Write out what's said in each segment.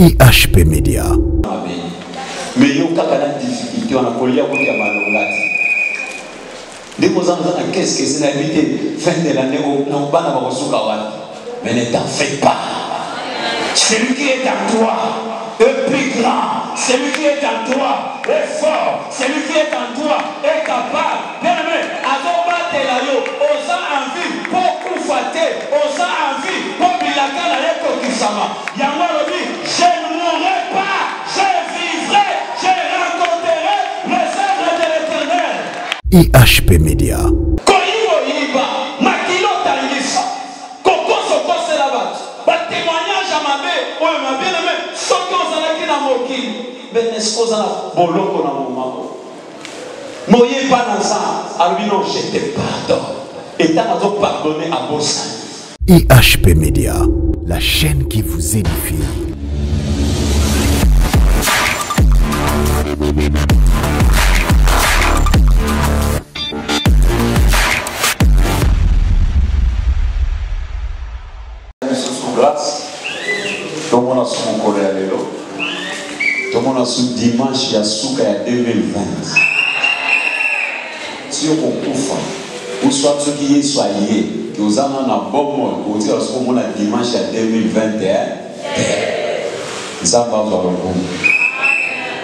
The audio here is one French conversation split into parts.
IHP Media. me yo kaka na difficulté kolia malonga te ndenge ozanga na keske esi nayebi te fin de l'année wapi mais ne t'en fais pas. Celui qui est en toi est plus grand. Celui qui est en toi est fort. Celui qui est en toi est capable. Envie na mokili beneske oza na boloko na momako moyeba na nzambe alobi non je te pardon etango azopardonne abosani IHP Media. La chaîne qui vous édifie. Tomona su mokolo ya lelo. Tomona su dimanche ya suka ya 2020 sio kokufa. Uswa soki yesu aye ke ozanga na bomoi otika soki omona dimanche ya 2021 te nzambe azwa lokumu.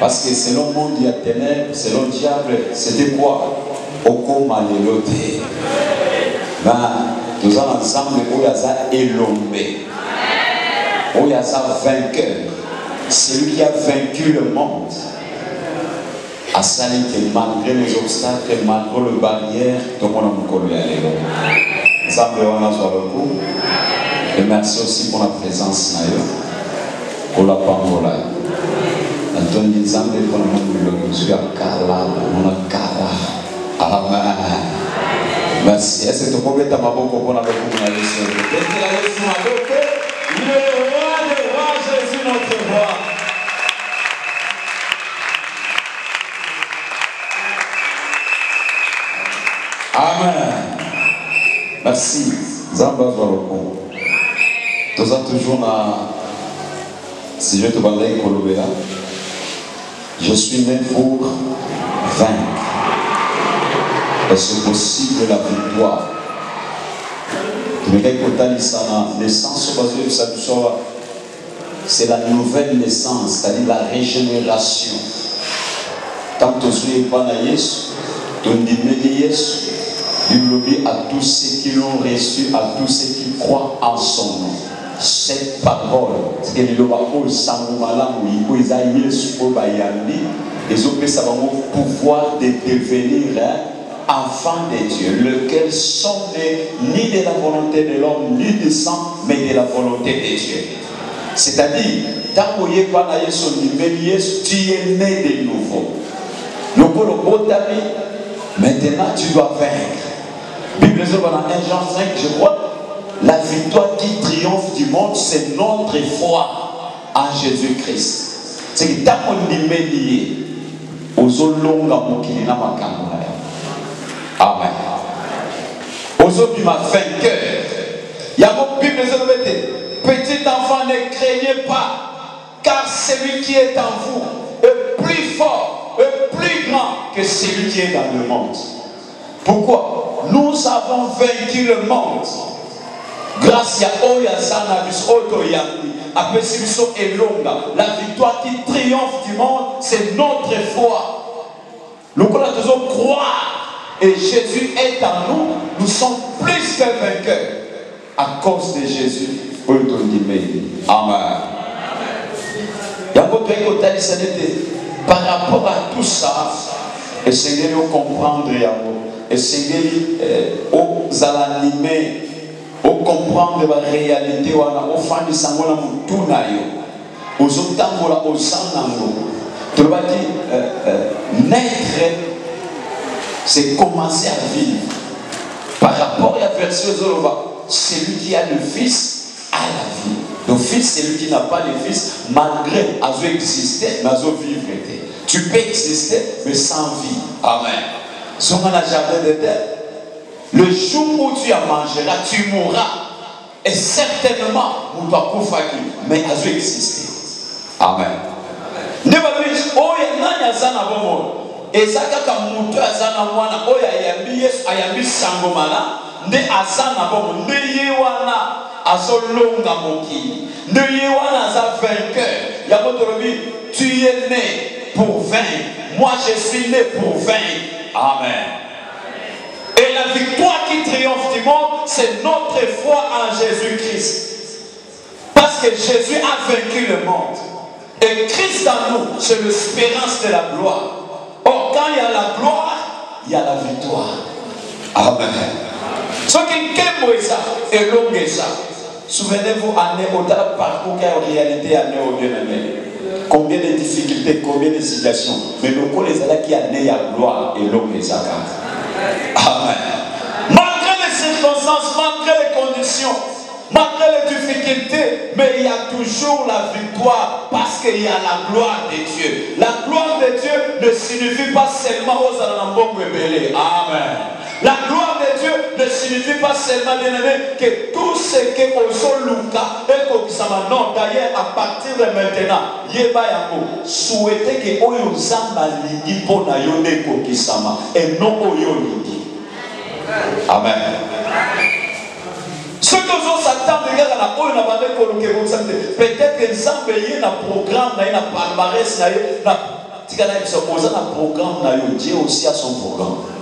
Parce que selon monde ya ténèbre selon diable c'était quoi? Okoma lelo te. Ba toza na nzambe oyo aza elombe oyo aza vainqueur. Celui qui a vaincu le monde ke malgré les obstacles malgré le barrière tomona mokolo ya lelo nzambe wana azwa lokumu et merci aussi pour la présence mobiloko mosu ya kala mona kala. Amen. Merci. Betela yesu maboko il est le roi des rois jésus notre roi amen. Merci. Nzambe azwa lokumu toza toujours na sujet tobandaki kolobela. Je suis né pour vaincre. Est-ce possible la victoire. Tomekaki kotalisa na naissance oyo bazoyebisa biso awa c'est la nouvelle naissance c'est-à-dire la régénération. Ntango tozoyeba na yesu tondimeli yesu bilobi à tous ceux qui l'ont reçu à tous ceux qui croient en son nom cette parole malamu oyo eza yesu oyo bayambi ezopesa bango pouvoir de devenir enfants de Dieu, lesquels sont nés ni de la volonté de l'homme, ni du sang, mais de la volonté de Dieu. C'est-à-dire, tant que tu es né de nouveau. Maintenant tu dois vaincre. Bible dit dans 1 Jean 5, je crois, la victoire qui triomphe du monde, c'est notre foi en Jésus-Christ. C'est que tant qu'on ndimeli ozolonga mokili na makambo na yo. Amen. Ozobima vainqueur. Yango Bible te. Petit enfant, ne craignez pas, car celui qui est en vous est plus fort, est plus grand que celui qui est dans le monde. Pourquoi Nous avons vaincu le monde? Grâce à. La victoire qui triomphe du monde, c'est notre foi. Lokola tozo croire et Jésus est en nous, nous sommes plus que vainqueurs à cause de Jésus. Amen. par rapport à tout ça esengeli ocomprendre yango esengeli eh, ozala anime ocomprendre baréalité wana ofandisa yango na motu na yo ozotambola oza nango tolobaki euh, euh, naître c'est commencer à vivre. Par rapport à la version Zoloba, celui qui a le Fils a la vie. Le Fils, c'est lui qui n'a pas le Fils, malgré exister, mais vivre. Tu peux exister, mais sans vie. Amen. Sur un jardin d'Éden, le jour où tu en mangeras, tu mourras. Et certainement, Moutakoufaki, mais Azo exister. amen eza kaka moto aza na mwana oyo ayambi yesu ayambi sango mala nde aza na bomoi nde ye wana azolonga mokili nde ye wana aza vainqueur yango tolobi tu es né pour vaincre moi je suis né pour vaincre amen et la victoire qui triomphe du monde, c'est notre foi en Jésus-Christ. Parce que Jésus a vaincu le monde. Et Christ en nous, c'est l'espérance de la gloire. Or, quand il y a la gloire, il y a la victoire. Amen. Ce qui est ça et long ça. Souvenez-vous, année au parcours en réalité année au bien aimé. Combien de difficultés, combien de situations. Mais le coup, les qui a né à gloire et long ça. Amen. Malgré les circonstances, malgré les conditions, malgré les difficultés, mais il y a toujours la victoire parce qu'il y a la gloire de Dieu. La gloire de Dieu ne signifie pas seulement aux Amen. La gloire de signifie pas seulement, bien aimé, que tout ce que Luka et Kokisama. Non, d'ailleurs, à partir de maintenant, Yeba Yango, souhaitez que Oyo Zamba Ligi Pona Yone Kokisama et non. Amen. Ce que nous s'attendent, regarde la oyo peut-être ye na programme na programme yo dieu aussi a son programme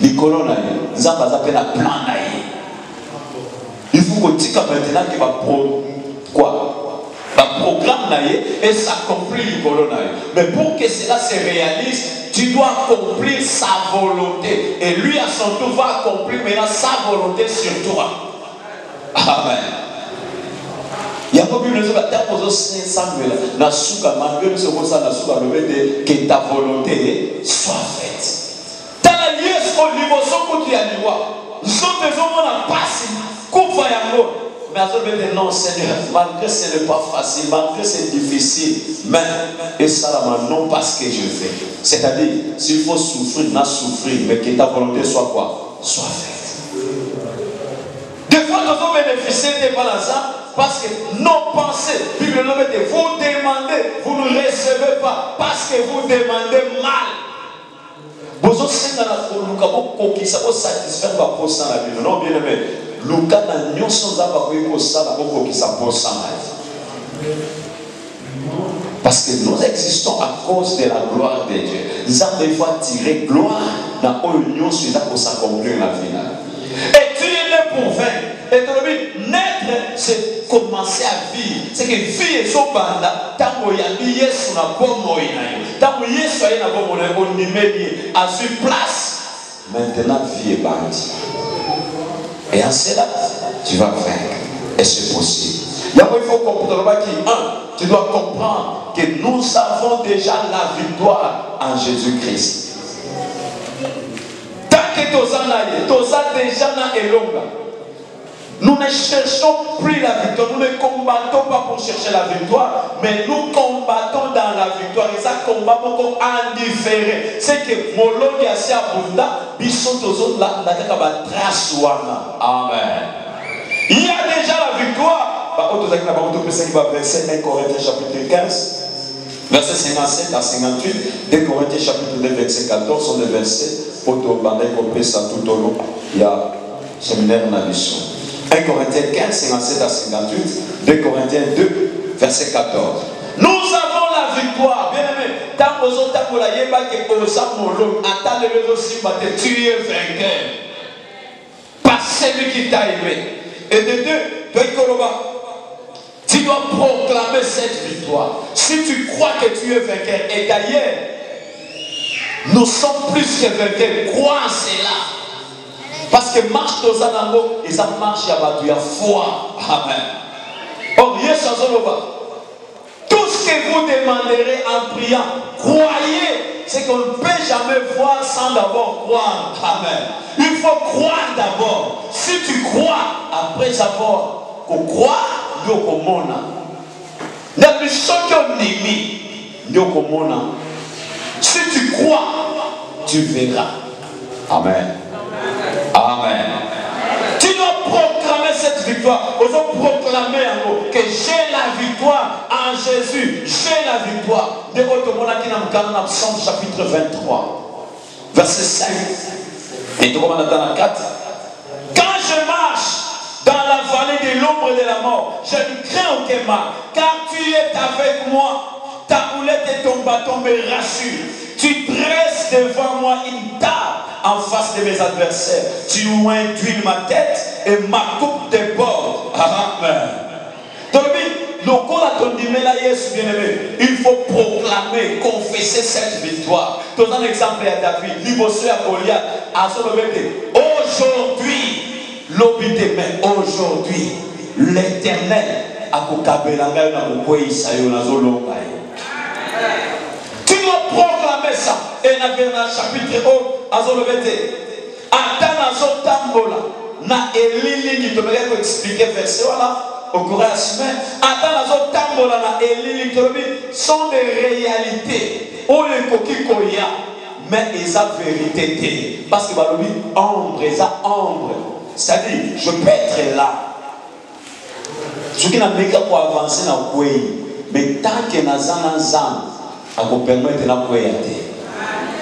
likolo na ye. Nzambe aza mpe maintenant ke quoi? Baprogramme et s'accomplit likolo na ye. Mais pour que cela se réalise tu dois accomplir sa volonté. Et lui à son tour va accomplir maintenant sa volonté sur toi. Amen. Yango bino ezoba ntango ozosambela na suka malgré biso okosala na suka ta volonté soit faite oyo liboso kutu ya liwa nzoto ezomona mpasi kufa yango mais azobete non seigneur malgré ce n'est pas facile malgré c'est difficile mais esalama non parce que je fais. C'est-à-dire s'il faut souffrir na souffrir mais que ta volonté soit quoi? Soit faite. Des fois tozobénéficie te mpona ça parce que nos pensées, Bible vous demandez, vous ne recevez pas parce que vous demandez mal na non bien aimé na na parce que nous existons à cause de la gloire de Dieu. Nzambe il faut attirer gloire dans oyo nyonso eza kosaccomplir la vie na et tu es né pour vaincre et naître c'est commencer à vivre. C'est que vie ezobanda ntango oyambi yesu na bomoi na yo ntango yesu aye na bomoi na yo place maintenant vie ebandi et en cela tu vas vaincre. Et c'est possible. Yango il faut comprendre qui un tu dois comprendre que nous avons déjà la victoire en Jésus-Christ. Tant que toza na ye toza déjà na elonga nous ne cherchons plus la victoire. Nous ne combattons pas pour chercher la victoire, mais nous combattons dans la victoire. Et ça combat beaucoup indifférent. C'est que Mologi a abunda, bisson tozo la trace Amen. Il y a déjà la victoire. Bah, verset 1 Corinthiens chapitre 15. Verset 57 à 58, 2 Corinthiens chapitre 2, verset 14 sont des versets pour tout tout au long. Il y a séminaire en mission. 1 Corinthiens 15, 57 à 58, 2 Corinthiens 2, verset 14. Nous avons la victoire, bien aimé. Tant que le aussi tu es vainqueur. Par celui qui t'a aimé. Et de deux, tu dois proclamer cette victoire. Si tu crois que tu es vainqueur, et d'ailleurs, nous sommes plus que vainqueurs, crois cela. Parce que marche dans nango, et ça marche à bateau, il y a foi. Amen. Or, yes, tout ce que vous demanderez en priant, croyez, c'est qu'on ne peut jamais voir sans d'abord croire. Amen. Il faut croire d'abord. Si tu crois, après avoir qu'on croit, nous komona. Na bisoki onimi, nous komona. Si tu crois, tu verras. Amen. Amen. Tu dois proclamer cette victoire. proclamer yango que j'ai la victoire en Jésus. J'ai la victoire. Mokano na psaume chapitre 23 verset 5 et ta na 4 quand je marche dans la vallée de l'ombre de la mort je ne crains aucun mal car tu es avec moi ta boulette et ton bâton me rassurent tu dresses devant moi une table en face de mes adversaires. Tu induis ma tête et ma coupe déborde. Amen. tondimela yesu bien aimé il faut proclamer confesser cette victoire toza na exemple ya david liboso ya goliath azoloba ete aujourd'hui lobi te mais aujourd'hui l'éternel akokabela ngai na kokweyisa yo nazolonga ye tu dois proclamer ça et na chapitre 1 azoloba ete ata nazotambola na elilingi tobekaki koexplike verse wana cours ya semaine. Sont des réalités. Oyo ekoki koya mais eza vérité. Parce que balobi ombre ombre. C'est-à-dire je peux être là. Soki nameki koavance na kwei mais tant akopermettre nakweya te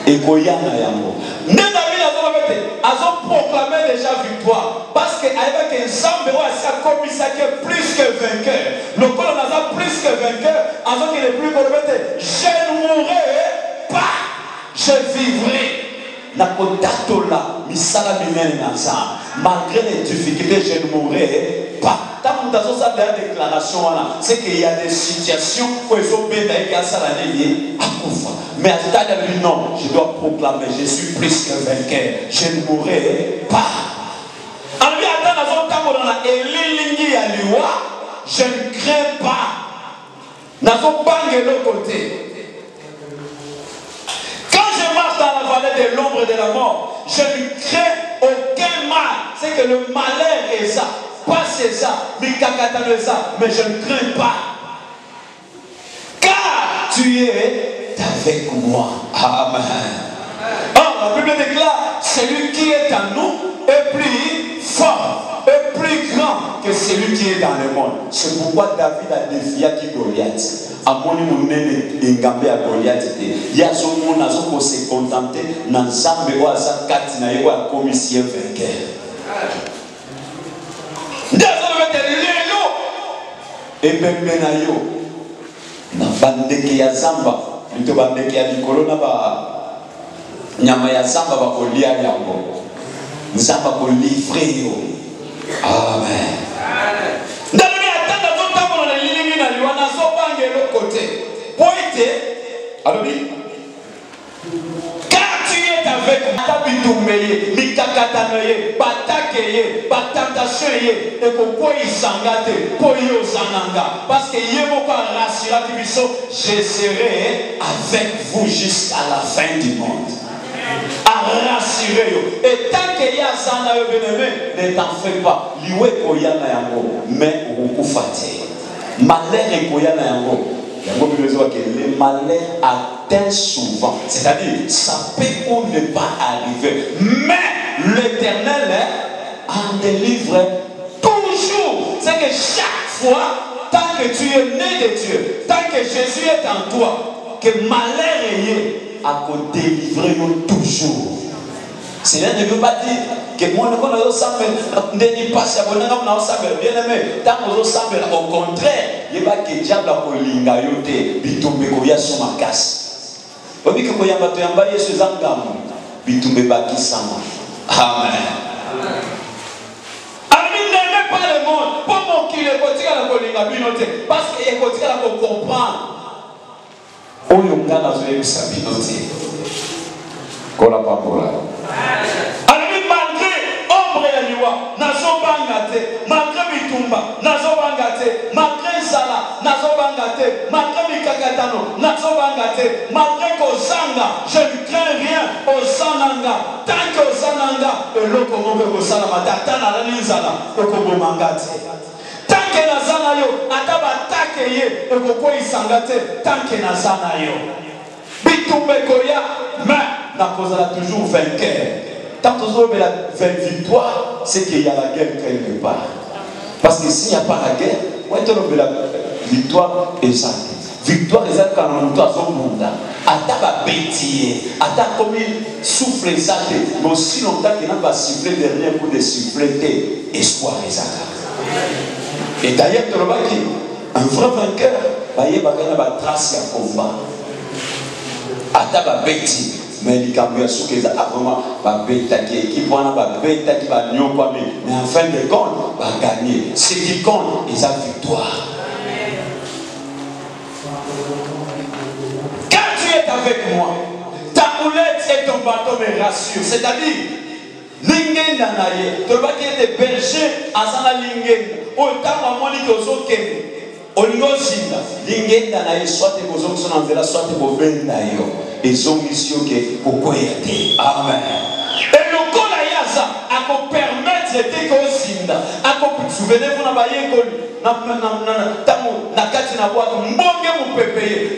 ekoya na yango. Nde david azoloba ete azoproclame déjà victoire. Parce que ayebaki nzambe oyo asi akomisaki plus que vainqueur. Lokola naza plus que vainqueur azokende plus koloba ete je ne mourrai pas je vivrai na kotatola misala minene na nzambe malgré les difficultés je ne mourrai pas. Ntango moto azosala ya déclaration wana c'est que y a des situations oyo ezobenda eke asala nini akufa mais atali alobi non je dois proclamer je suis plus que vainqueur. Je ne mourrai pas. Alobi ata nazotambola na elilingi ya liwa je ne crains pas. Nazobanga eloko te je marche dans la vallée de l'ombre de la mort je ne crains aucun mal c'est que le malheur est ça pas mikakatano ça, mais je ne crains pas. Car tu es avec moi. Amen. Oh, la Bible déclare, celui qui est en nous est plus fort, est plus grand que celui qui est dans le monde. C'est pourquoi David a défié qui Goliath. Amoni monene engambe ya goliath te. Ye azomona azokose kontante na nzambe oyo aza kati na ye oyo akomisi ye vainqueur. Nde azoloba ete lelo! Ebembe na yo na bandeke ya zamba to bandeke ya likolo na banyama ya zamba bakolia yango. Nzambe akolivre yo. Amen alobi avec ata bitumba ye mikakatano ye batake ye. Batentation ye ekokweyisanga te mpo ye parce que ye moko arassuraki biso je serai avec vous jusqu'à la fin du monde. Arassuré yo. Etanke ye aza na yo beneme ne t'en fais pas. Liwe ekoya na yango mais okokufa te malheur ekoya na yango le malheur atteint souvent. C'est-à-dire ça peut ou ne pas arriver. Mais l'éternel en délivre toujours. C'est que chaque fois tant que tu es né de Dieu tant que Jésus est en toi que malheur est à délivrer toujours cela ne veut pas dire que moi ne ozosambela ndeni mpasi ya bonanga mona osambela bien aimé ntango ozosambela au contraire yebaki diable akolinga yo te bitumba ekoya so makasi. Obiki koyamba toyamba yesu eza ngambo bitumba ebakisama amen. Alobi neme pas le monde. Mpo mokili ekotikala kolinga bino te parce que ekotikala kocomprendre oyo nga nazoyebisa bino te. kola pambola alobi malgré ombre ya liwa nazobanga te. Malgré bitumba nazobanga te. Malgré nzala nazobanga te. Malgré mikakatano nazobanga te. Malgré kozanga je ne crains rien. Ozananga tanke ozananga eloko moko ekosalama te ata nalali nzala ekobomanga te. Tanke naza na yo ata batake ye ekokweyisanga te. Tanke naza na yo. Bitumba ekoya mais nakozala toujours vainqueur. Tant tozolobela victoire c'est qu'il y a la guerre quelque part. Parce que s'il n'y a pas la guerre oyo tolobela victoire eza victoire eza kaka na moto azobunda ata babeti ye ata akomi souffle eza te mais aussi longtemps ke na basiffle dernier coup de siffle te espoir ezaka et d'ailleurs un vrai vainqueur bayebaka na batrace ya combat ata babeti mais ya suki eza vraiment babetaki équipe wana babetaki banyokwami mais en fin de compte baganye ce qui compte eza victoire. Quand tu es avec moi ta houlette et ton bateau me rassure c'est-à-dire lingenda na ye. Tolobaki ete berger aza na lingenda oyo ntango amoniki ozokende olingi lingenda na ye soit kozongisa na nzela soit kobenda yo. Ezongisi yo ke kokweya te. Amen. Elokola ye aza akopermetre te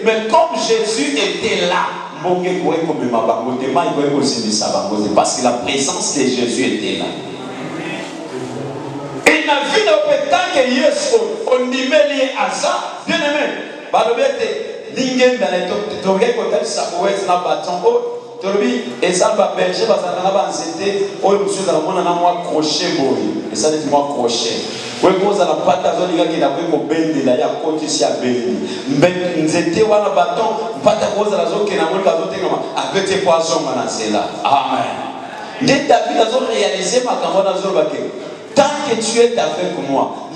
mais comme jésus était là mbonge parce que la présence de jésus était là na vie na yo mpe tanke yesu ondimeli ye aza bien aimé. Balobi ete lingenda na tokoki kotalisa owete na baton oyo tolobi eza baberger bazalaka banzete oyo mosusu ezala mona na mwa crochet boye eza neti mwa crochet. Oyo kozala mpata azolingaki na koki kobendela ye akotisi abendi nzete wana baton mpata kozala azokende amonika azotengama abeti mpo azonga na nzela amen. Nde david azorealize makambo wana azolobake tant que tu es avec moi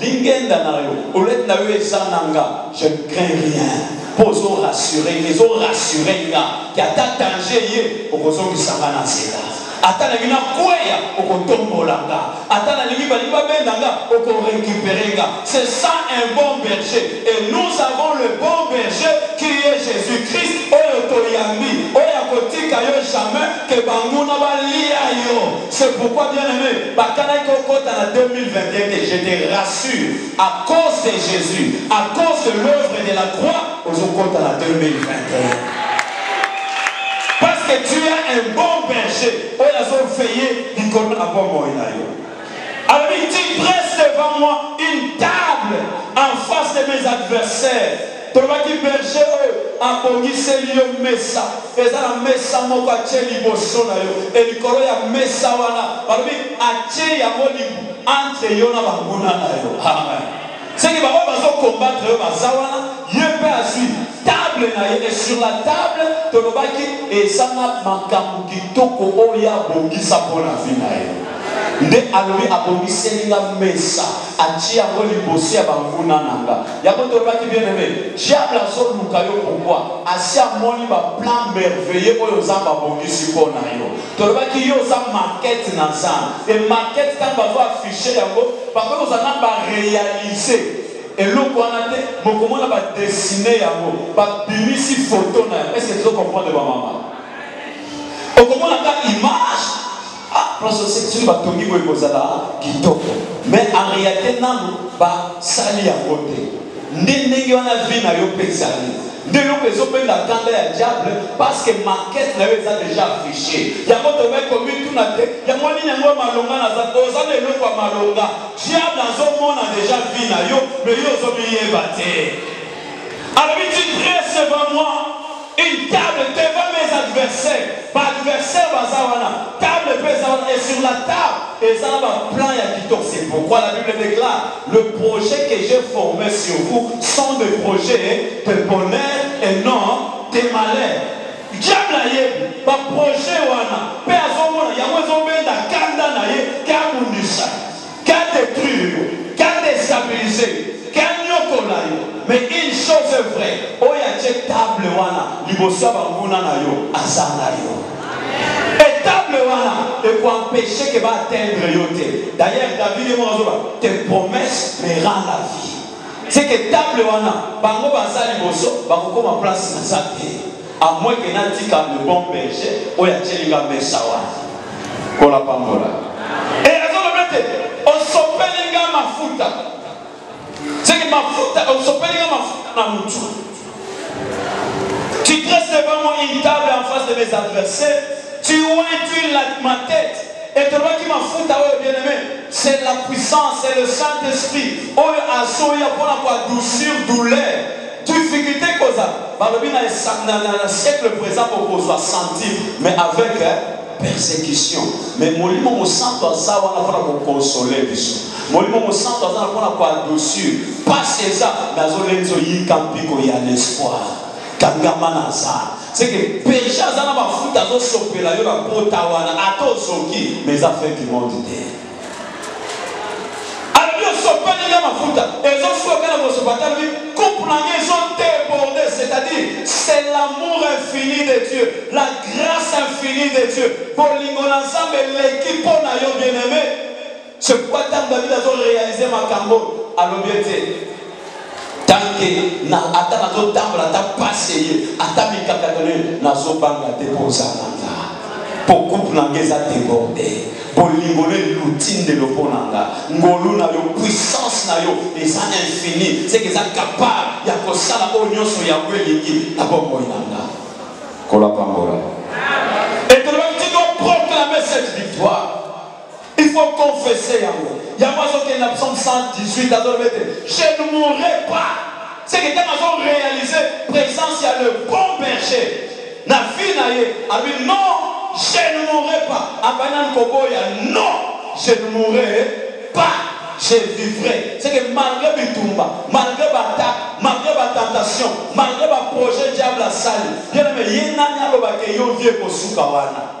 je ne crains rien. Mpo ozorasure ezorasure nga. Ke ata danger ye okozongisanga na nzela ata nalingi nakweya okotombola nga ata nalingi balingi babenda nga okorécupere nga. C'est ça un bon berger. Et nous avons le bon berger qui est jésus christ oyo toyambi. Oyo akotika yo jamais ke banguna balia yo c'est pourquoi bien aimé na 2021 te je te rassure à cause de jésus à cause de l'œuvre de la croix ozokota na 2021 parce que tu as un bon berger. Oyo azoveille likolo na bomoi na yo alobi tu dresses devant moi une table en face de mes adversaires tolobaki berger oyo abongiseli yo mesa. Eza na mesa moko atie liboso na yo. Elikolo ya mesa wana balobi atie yango entre yo na banguna na yo. Amen. Seki bango bazokombattre yo baza wana ye mpe azwi table na ye et sur la table tolobaki eza na makambo kitoko oyo abongisa mpo na vi na ye nde alobi abongiseli nga mesa atie yango liboso ya banguna na nga. Yango tolobaki bien aime diable azoluka yo pourkui asi amoni baplan merveilleux oyo nzambe abongisi mpo na yo. Tolobaki yo oza makete na nzambe e makete ntango bazo afishe yango bakoki kozala na barealize eloko wana te mokomona badesine yango babimisi foto na yango estce tozokomprendre bamama? Okomona ka image place soki batongi boye mais en réalité nanu basali yango te nde ndenge wana vi na yo mpe ezali nde eloko ezobenda kanda ya diable parce que makete na yo eza déjà affiché yango tobai komituna te yango nini yango malonga naza oza na eloko ya malonga? Diable azomona déjà vi na yo mais yo ozomiyeba te alobi tu dresses devant moi une table devant mes adversaires. Wana et sur la table. Na baplan ya kitoko c'est pourquoi la bible déclare le projet que j'ai formé sur vous sont des projets de bonheur et non de malheur diable ayebi baprojet wana mpe azomona yango ezobenda kanda na ye kabundisa kadétruire yo kadestabilize kanyokola yo. Mais une chose est vraie oyo atie table wana liboso ya banguna na yo aza na yo etable wana ekoempêche ke te d'ailleurs david ye moko azoba tes promesses me la vie. C'est que table wana bango baza liboso bakokoma place naza te. À moins ke natika le bon berger oyo atielinga mesa wana e azoloba ete osopelinga mafuta. Na tu dresses devant moi table en face de mes adversaires tu ointules ma tête Et tolobaki mafuta oyo bien aimé, c'est la puissance, c'est le Saint-Esprit. Oyo azoya mpona koadoucir douleur. Difficulté koza. Balobi na siècle présent sentir, mais avec hein, persécution. Mais molimo mosanto aza wana mpona kokonsole biso. Molimo mosanto aza mpona koadoucir. Pasi eza mais azolenza oyika mpiko ya l'espoir. Kangama na za seke aza na mafuta azosopela yo na mais eza fin du monde te alobi osopeli mafuta na ezodéborde c'est-à-dire c'est l'amour infini de dieu la grâce infinie de dieu. Bolingo na nzambe eleki mpo na yo bien aimé c'est pourquoi ntango david azoréalise makambo alobi ete tanke na pasi ye nazobanga te mpo ozalanga mpo couple nanga eza déborde bolingo no eluti ndelo mpo na nga. Ngolu na yo puissance na yo infini. Seke eza capable ya kosala oyo nyonso yango elingi na bomoi na nga. Kolapambola etolobaki tiko proclame cette victoire. Il faut confesser yango azokende na psaume 118 azolobi ete je ne mourrai pas. C'est que ntango azoréalise présence ya le bon berger. Na vie ye alobi non je ne mourrai pas. Abani nani koboya non je ne mourrai pas. Je vivrai. C'est que malgré bitumba malgré batak malgré batentation malgré baprojet diable asali yename ye nani alobake yo vie kosuka wana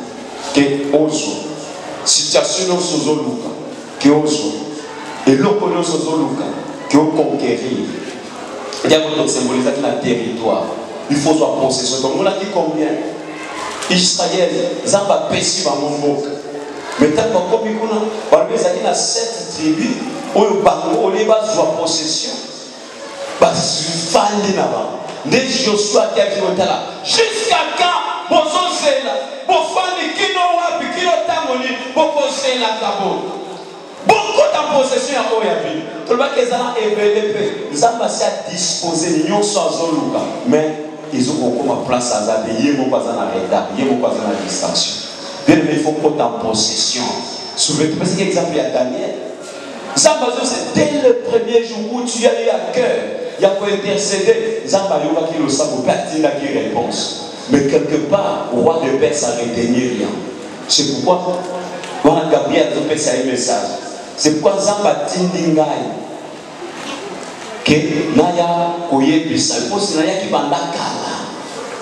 ke ozwa situation nyonso ozoluka ke ozwa eloko nyonso ozoluka ke oconquérir. Yango tosymbolisaki na territoire. Il faut zwa possession tomonaki combien? Israel nzambe apesi bango mboka me ntango bakomi kuna balobi ezalaki na sept tribu oyo bango olie bazwa possession bafandi na bango nde josue akiaki kotala jusqu'à quand bozozela? Bofandi kino wapi? Kino ntango nini? Bokozelaka boye bokota possession ya oyo ya bino. Tolobaki eza na ebele mpe. Nzambe asi adispose nyonso azoluka. Mais ezokokoma place aza te retard ye moko aza na distraction. Bien il faut kota possession. Souvenez topesaki exemple daniel. Dès le premier jour où tu as eu à cœur ya kointercéder nzambe ayokaki losambo mpe atindaki réponse. Mais quelque part roi de perse a retenu rien. C'est pourquoi wana gabriel azopesa ye message. C'est pourquoi nzambe atindi ngai ke naya koyebisa mposi nayaki banda kala.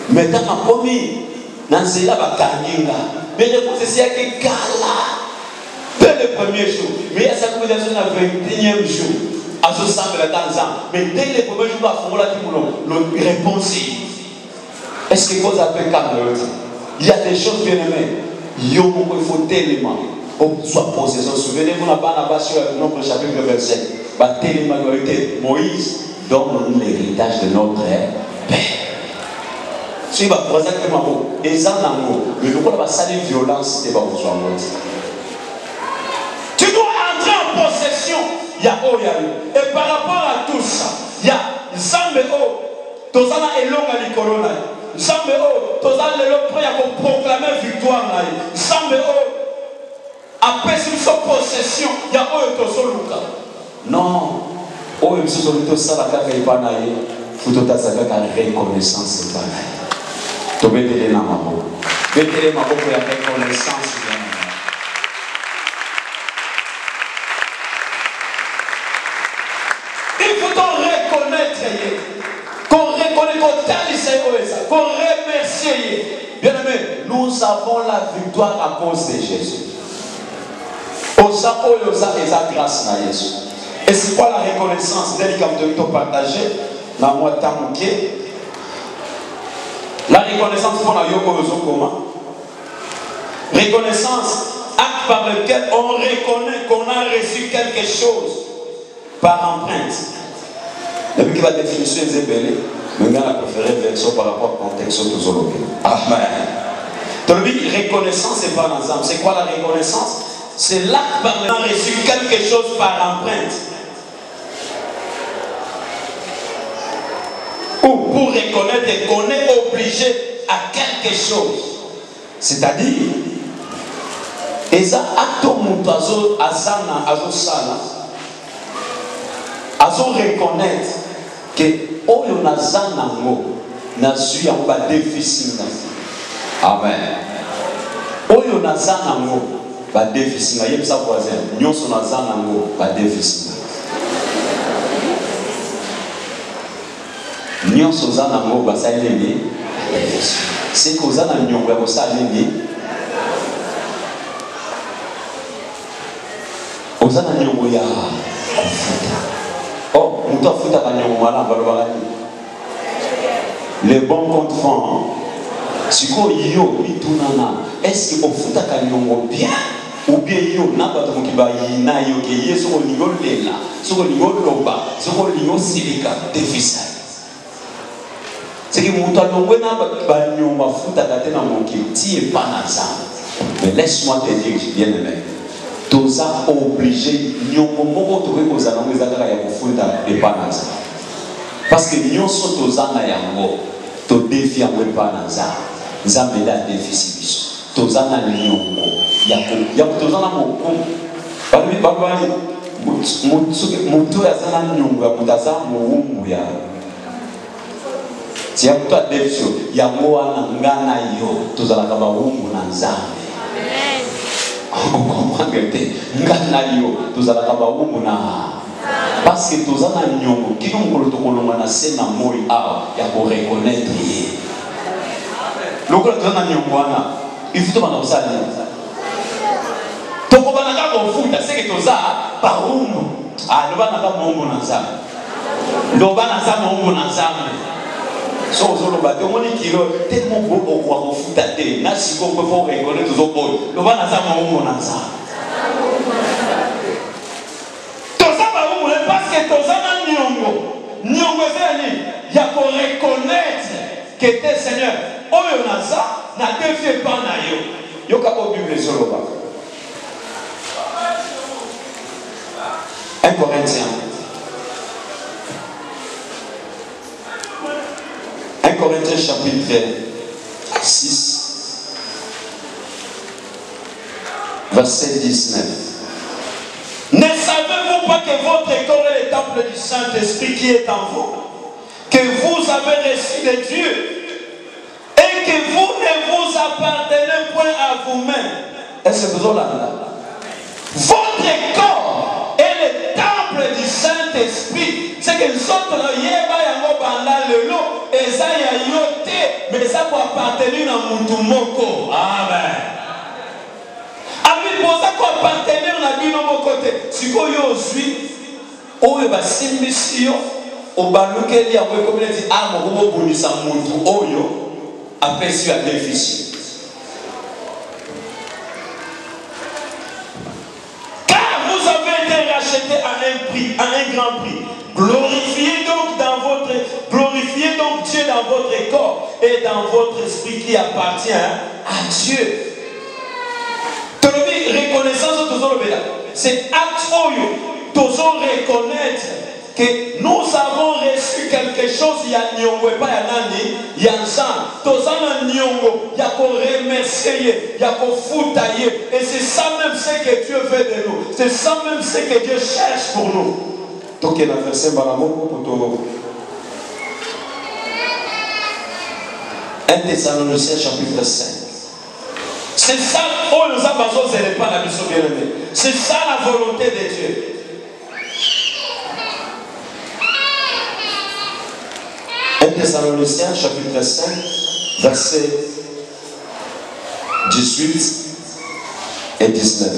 Me ntango akomi na nzela bakangi nga. Me réponse esiyaki kala. Dès le premier jour. Me ye asaki koza so na 21e jour azosambela ta nzambe mais dès le premier jour bafungolaki mono réponse est ce que koza mpe yo te il y a des choses bien aimées. Yo moko il faut telema ozwa possession souvenez-vous na bana basi oyo ya nombre chapitre 27 batelemaki oyo te moïse donne l'héritage de notre père. Soki baprésente mako eza nango mais lokola basali violence te bakozwa yango te tu dois entrer en possession ya et par rapport à tout ça ya nzambe oyo toza na elonga likolo na ye nzambe mpo ya koproclame victoire oyo apesi biso possession non oyo biso reconnaissance epa na reconnaissance ya na ye il faut ton reconnaître ye qu'on reconnaît kotalisa ye oyo eza qu'on remercie ye bien aimé nous avons la victoire à cause de jésus. Et c'est quoi la reconnaissance moke la reconnaissance mpo na yo oyo ozokoma reconnaissance acte par lequel on reconnaît qu'on a reçu quelque chose par empreinte. Depuis que la définition est belle, mais on a préféré version par rapport au contexte Zolobe. Amen. Donc, reconnaissance et par l'ensemble. C'est quoi la reconnaissance? C'est l'acte par lequel on reçu quelque chose par empreinte. Ou pour reconnaître qu'on est obligé à quelque chose. C'est-à-dire, eza acte moto azosala azoreconnaître ke oyo naza nango nazwi yango badefisi nga. Amen. Oyo naza nango badefisi nga. Yebisa voisin nyonso naza nango badefisi nga. Nyonso oza nango basali nini? Seke oza na nyongo ya kosala nini? Oza na nyongo ya kofuta le bon compte fond sikoyo yo mitunana estce bien? Ou bien yo na bato moki bayina yo ke ye soko olingi olela soko olingi oloba soko olingi osilika defisa seki moto alongwe na toza oblige nyongo moko tokoki kozala yango eza kaka ya kofuta epa na nzambe parce que nyonso toza na yango todefi yango epa na nzambe nzambe nde adefisi biso. Toza na nyongo toza na mokumu balobani moto oyo aza na nyongo ya moto aza mowumbu ya tia moto adefisi yo. Yango wana nga na yo tozalaka bawumbu na nzambe okomprendre te nga na yo tozalaka bawumbu na parce que toza na nyongo kino mokolo tokolonga na se na moi awa ya koreconnaitre ye. Lokola toza na nyongo wana ifi tobanda kosala nini tokobana kaka kofuta seke toza bawumbu loba naza mombu na nzambe. Loba naza mombu na nzambe so ozoloba te omoni kilo te moko okoka kofuta te na siko mpe mawumbu na nzambe toza bawumbu le parceke toza niongo niongo seigneur. Oyo naza na defi epa na yo. Yoka oyo bible ezoloba 1 Corinthiens Corinthiens chapitre 6, verset 19. Ne savez-vous pas que votre corps est le temple du Saint-Esprit qui est en vous, que vous avez reçu de Dieu et que vous ne vous appartenez point à vous-même. Est-ce que vous là Votre corps Que nzoto na yeba yango banda lelo eza ya amen. Ami boza koappartenir na bino moko te sikoyo ozwi oyo basimbisi yo obalukeli yango ekomi neti a moko bobundisa mutu oyo apesi yo adefisi car vous avez été racheté à un prix à un grand prix Glorifiez donc dans votre glorifiez donc Dieu dans votre corps et dans votre esprit qui appartient à Dieu. Tolobi reconnaissance tozolobela. C'est acte oyo tozo reconnaître que nous avons reçu quelque chose. Ya nyongo epa ya nani ya nzambe toza na nyongo. Ya koremercie ye ya kofuta ye et c'est ça même ce que Dieu veut de nous. C'est ça même ce que Dieu cherche pour nous tokenda verset mbala moko poto 1 Thessaloniciens chapitre 5 c'est ça oyo oza bazozela epa na biso bien aimé c'est ça la volonté de Dieu. Un Thessaloniciens chapitre 5 verset 18 et 19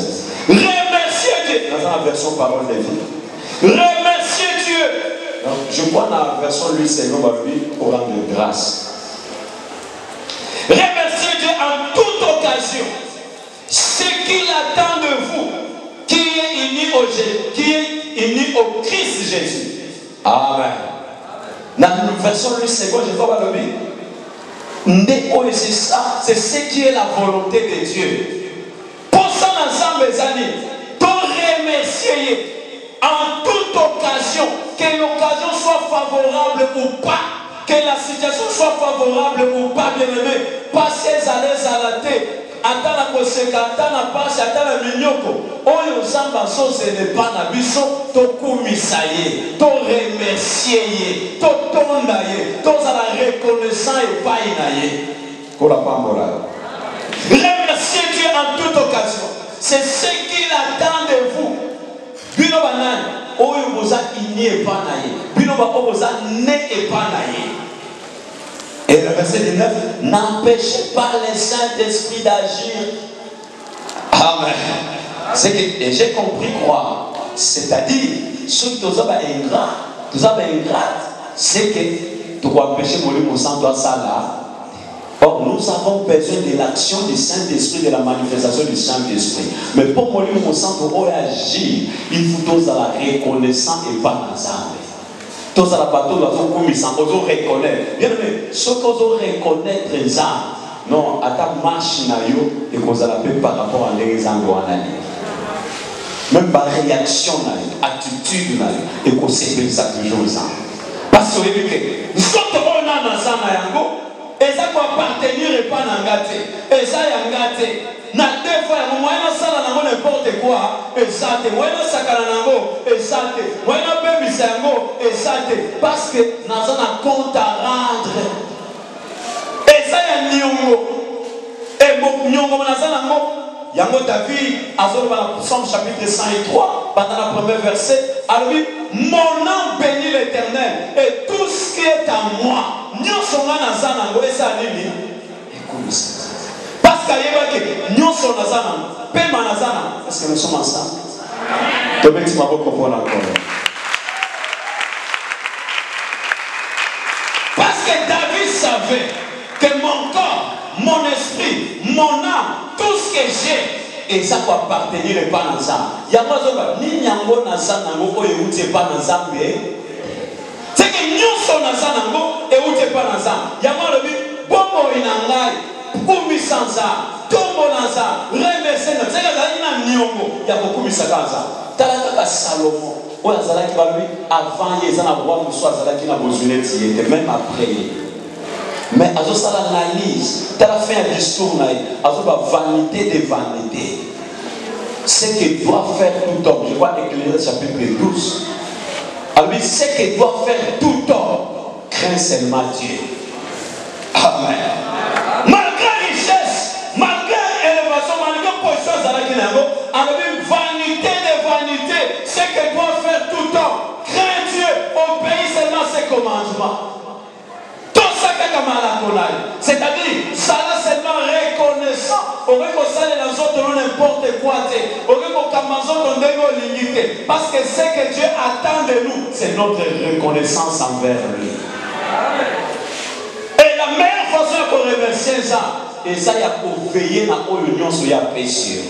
remerciez Dieu. Dans la version parole de vie Remerciez Dieu. Donc, je crois dans la version lui Seigneur lui pour rendre grâce. Remerciez Dieu en toute occasion. ce qu'il attend de vous, qui est uni au, qui est uni au Christ Jésus. Amen. Dans la version lui seconde, je vois le Nde oyo, c'est ça, c'est ce qui est la volonté de Dieu. Pour ça, ensemble, les amis, pour remercier en occasion, que l'occasion soit favorable ou pas, que la situation soit favorable ou pas, bien aimé, passez à l'aise à la tête. ata na koseka ata na pasi ata na minyoko. Oyo nzambe azozela epa na biso tokumisa ye toremercie ye totonda ye tozala reconnaissant epai na ye. Kola pambola. Remercier dieu en toute occasion. C'est ce qu'il attend de vous bino oyo boza ini epa na ye bino boza ne epa na Et le verset 19, n'empêchez pas le Saint-Esprit d'agir. Amen. C'est que j'ai compris quoi. C'est-à-dire, ceux qui sont ingrats, qui sont ingrats, c'est que tu dois empêcher mon sang doit ça là. Or, nous avons besoin de l'action du Saint-Esprit, de la manifestation du Saint-Esprit. Mais pour mon sang doit agir, il faut tous à la reconnaissance et pas ensemble. Tozala bato bazokumisa ozoreconnaître bien aimé soki ozoreconnaître nzambe non ata marche na yo ekozala mpe par rapport à wana li même baréaction na yo attitude na yo ekosepelisa toujours nzambe parce oyo na naza na yango eza koappartenir epa na nga te. Eza ya nga te. Na deux fois yango moye nasala nango nimporte quoi eza te. Moye nasakana nango eza te. Moye nabebisa yango eza te. Parce que naza na compte à rendre. Eza ya niongo niongo naza nango yango david azoloba na psalme chapitre 103 pendant la première verset alobi mon âme bénit l'éternel et tout ce qui est à moi. Nyonso nga naza nango eza nini? Ekomisa parce qu'ayebaki nyonso naza nango pema naza nango. Parce que nous sommes ensemble? Tobeti maboko mpona nkolo parce que david savait que mon corps mon esprit mon âme tout ce que j'ai eza koappartenir epa na nzambe yango azoba nini yango naza nango oyo euti epa na nzambe seke nyonso naza nango euti epa na nzambe yango alobi bomoi na ngai kumisa nzambe tombola nzambe remercie nzambe seke azalaki na niongo ya kokumisaka nzambe tala kaka salomo oyo azalaki balobi avant ye azalaki na bozwi neti ye te même après mais azosala analyse. Tala fin ya discours na ye azoba vanité de vanité. Ce que doit faire tout homme je vois éclairé chapitre 12 alobi ce que doit faire tout homme craint seulement dieu. Amen. Malgré richesse malgré élévation malgré position azalaki na yango alobi vanité de vanité ce que doit faire tout homme craint dieu obéit seulement ses commandements c'est-à-dire zala seulement reconnaissant okoki kosalela nzoto no n'importe quoi te okoki kokamba nzoto ndenge olingi te parce que ce que dieu attend de nous c'est notre reconnaissance envers lui. Et la meilleure façon ya koremercie nzambe eza ya koveille na oyo nyonso ya précieux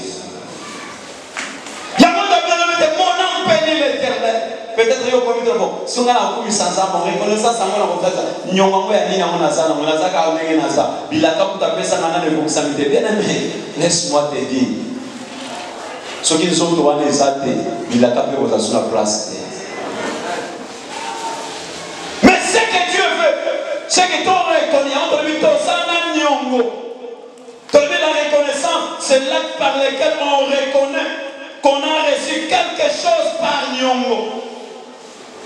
yango ndabiango te mon âme bénit l'éternel peut-être yo okomi te bon so ngai nakomisa nzambe reconnaissance yango na kotata nyongo yango ya nini yango naza nango naza kaka ndenge naza bilaka kuta apesanga nana ekokisami te bien aimé laisse moi te dire. Soki nzoto wana eza te bilaka mpe kozala so na place te mais ce que dieu veut c'est que to reconnaît yango tolobi toza na nyongo. Reconnaissance c'est l'acte par lequel on reconnaît qu'on a reçu quelque chose par nyongo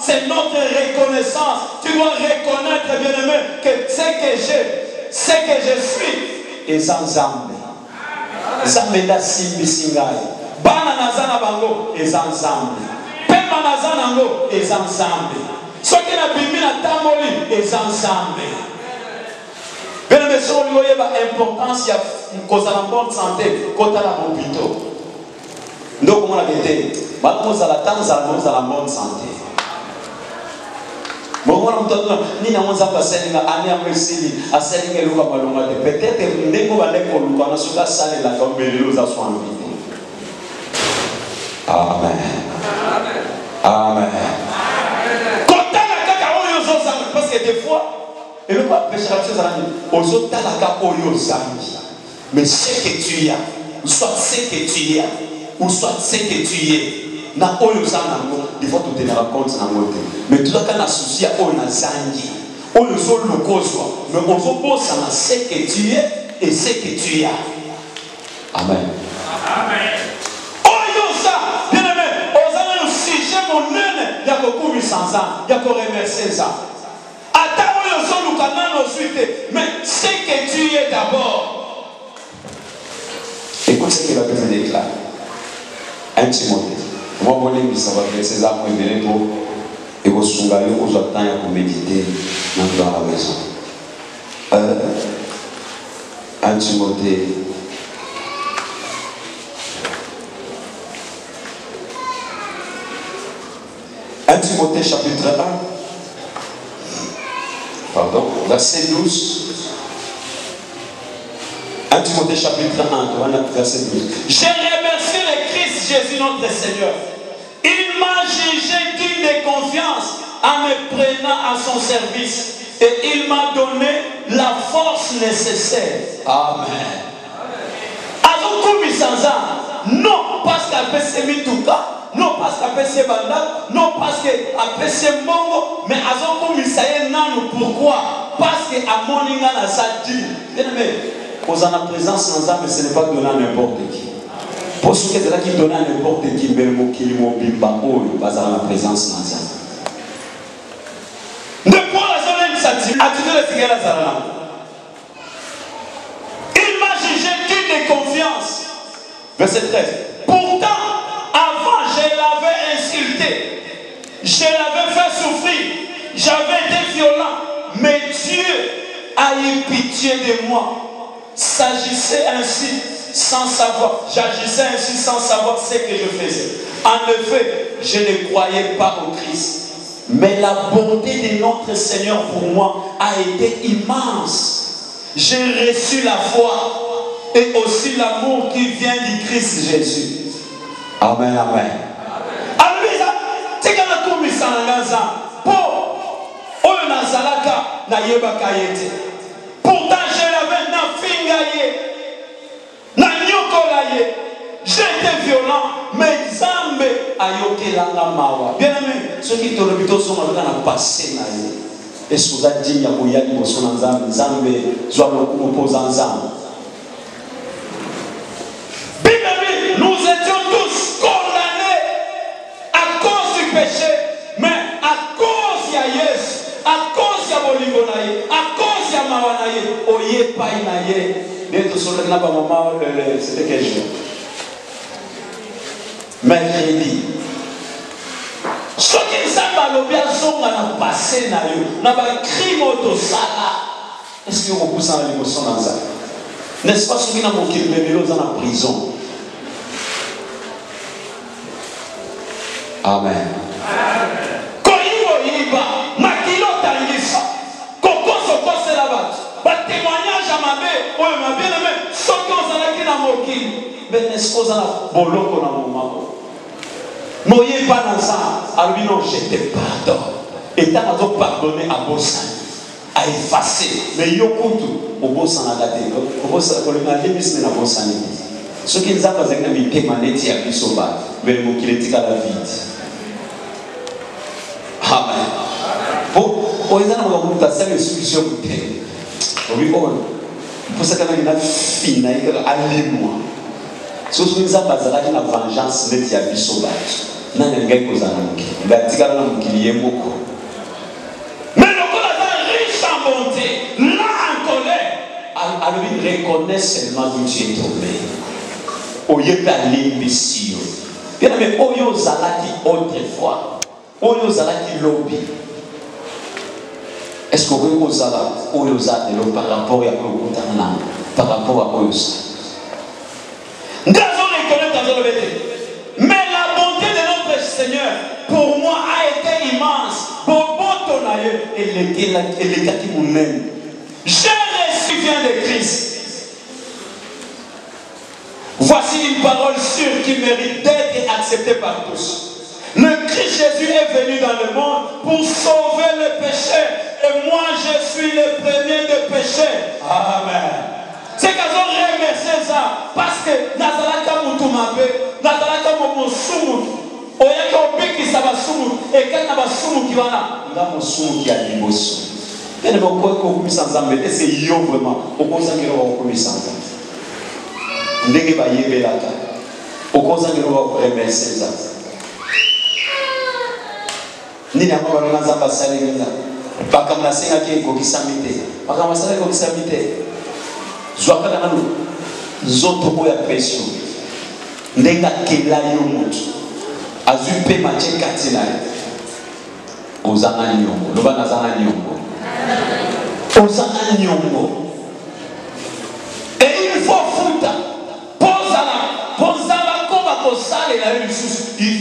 c'est notre reconnaissance. Tu dois reconnaître, bien-aimé, que ce que j'ai, ce que je suis, est sans âme. Nzambe nde asimbisi ngai bana naza na bango eza nzambe pema naza nango eza nzambe soki nabimi natamboli eza nzambe beneme soki olingi oyeba importance ya kozala bonne santé kotala bopito nde okomonaka ete bana mozala ta nzala mozala bonne santé bongola moto atuna nini yango nzambe asalinga ani yango esili asalinga te peut-être soki asalelaka oza te amen. Amen. Kotala kaka oyo ozozanga parce que des fois eloko apeshaka biso ezala nini ozotalaka oyo ozangi mais ce que tu as soit ce que tu as ou soit ce que tu es na oyo oza des fois totenaka compte te. Mais tozaka na susi ya oyo nazangi. Oyo ozolukozwa mais ce que tu es et ce que tu as. Amen. Oyo oza bien aimé oza nano sujet monene ya kokumisa nzambe ya koremercie nzambe ata oyo ozoluka nano ozwi te mais ce que tu es d'abord. Écoute ce que la bible déclare 1 timothée mwa bolembisa baverse eza mo ebele mpo ekosunga yo kozwa temps ya komedite na dans la maison 1 timothée Un Timothée chapitre 1, pardon, verset 12. 1 Timothée chapitre 1, verset 12. J'ai remercié le Christ Jésus notre Seigneur. Il m'a jugé digne de confiance en me prenant à son service. Et il m'a donné la force nécessaire. Amen. azokumisa non parce que apesi mituka non parce que apesi bandako non parce que apesi mbongo mais azokumisa ye nanu pourquoi? Parce que amoni nga naza digne bien-aimé koza na présence na nzambe ce n'est pas donner à n'importe qui mpo soki ezalaki donner à n'importe qui mbele mokili mobimba oyo bazala na présence na nzambe nde paul azolembisa attitude esengeli azala nango il m'a jugé digne de confiance. Verset 13. Pourtant, avant, je l'avais insulté. Je l'avais fait souffrir. J'avais été violent. Mais Dieu a eu pitié de moi. S'agissait ainsi sans savoir. J'agissais ainsi sans savoir ce que je faisais. En effet, je ne croyais pas au Christ. Mais la bonté de notre Seigneur pour moi a été immense j'ai reçu la foi et aussi l'amour qui vient du Christ Jésus. Amen, amen. Alléluia pourtant je l'avais nafinga ye nanyokola j'étais violent mais nzambe ayokelanga mawa. Bien aimé soki tolobi tosonga kaka na pase na ye eske oza digne ya koya liboso na nzambe nzambe zwa lokumu mpo oza nzambe bible nous étions tous condamnés à cause du péché mais à cause ya yesu à cause ya bolingo na ye à cause ya mawa na ye oyepai na ye. Nde tosolaki na bamama c'était quel jour? Mercredi. Soki nzambe alobi azonga na pase na yo na bakrime oyo tosala eske okopusana liboso na nzambe n'est-ce pas soki na mokili memeli oza na prison? Amen. Koyiba oyiba batémoignage ya mabe oyo mabieneme soki ozalaki na mokili mpe neske oza na boloko na momako moyeba na nzambe alobi non pardonne. Etango azopardonne abosani aefase mais yo kutu obosanaka te kolinga lebisi me nabosani te soki na ya biso bato me amen. Na obi oyo mposakanaki na fina ye kaka alimwa soki nzambe azalaki na vengeance neti ya biso bato nani alingaki kozala na mokili ngai atikala na mokili ye moko mais lokola aza riche en bonté là en colère. Alobi reconnais seulement que tu es tombé. Oyebi alimbisi yo bien aimé oyo ozalaki autrefois oyo ozalaki lobi est ce que okoki kozala oyo oza lelo par rapport ya oyo par rapport ya oyo oza mais la bonté de notre seigneur pour moi a été immense j'ai reçu vient de christ Voici une parole sûre qui mérite d'être acceptée par tous. Le Christ Jésus est venu dans le monde pour sauver les pécheurs. Et moi, je suis le premier des pécheurs. Amen. C'est qu'ils ont remercié ça. Parce que Nazalaka Moutumabe, Nazalaka Momosumu, oyaki obikisa basumu ekati na basumuki wana nga mosumuki ya liboso tene bokoki kokumisa nzambe te se yo vraiment. Okozangela bakokumisa nzambe ndenge bayebelaka okozangela bakoremerse nzambe nini yango balonga nzambe asaleli nga makambo nasengaki ekokisami te. Makambo asalaki ekokisami te. Zwa kaka nano nzoto oyo ya presio ndenge akela yo motu. Azwi mpe matie kati na ye. Ozanga niongo loba nazanga niongo ozanga niongo e il faut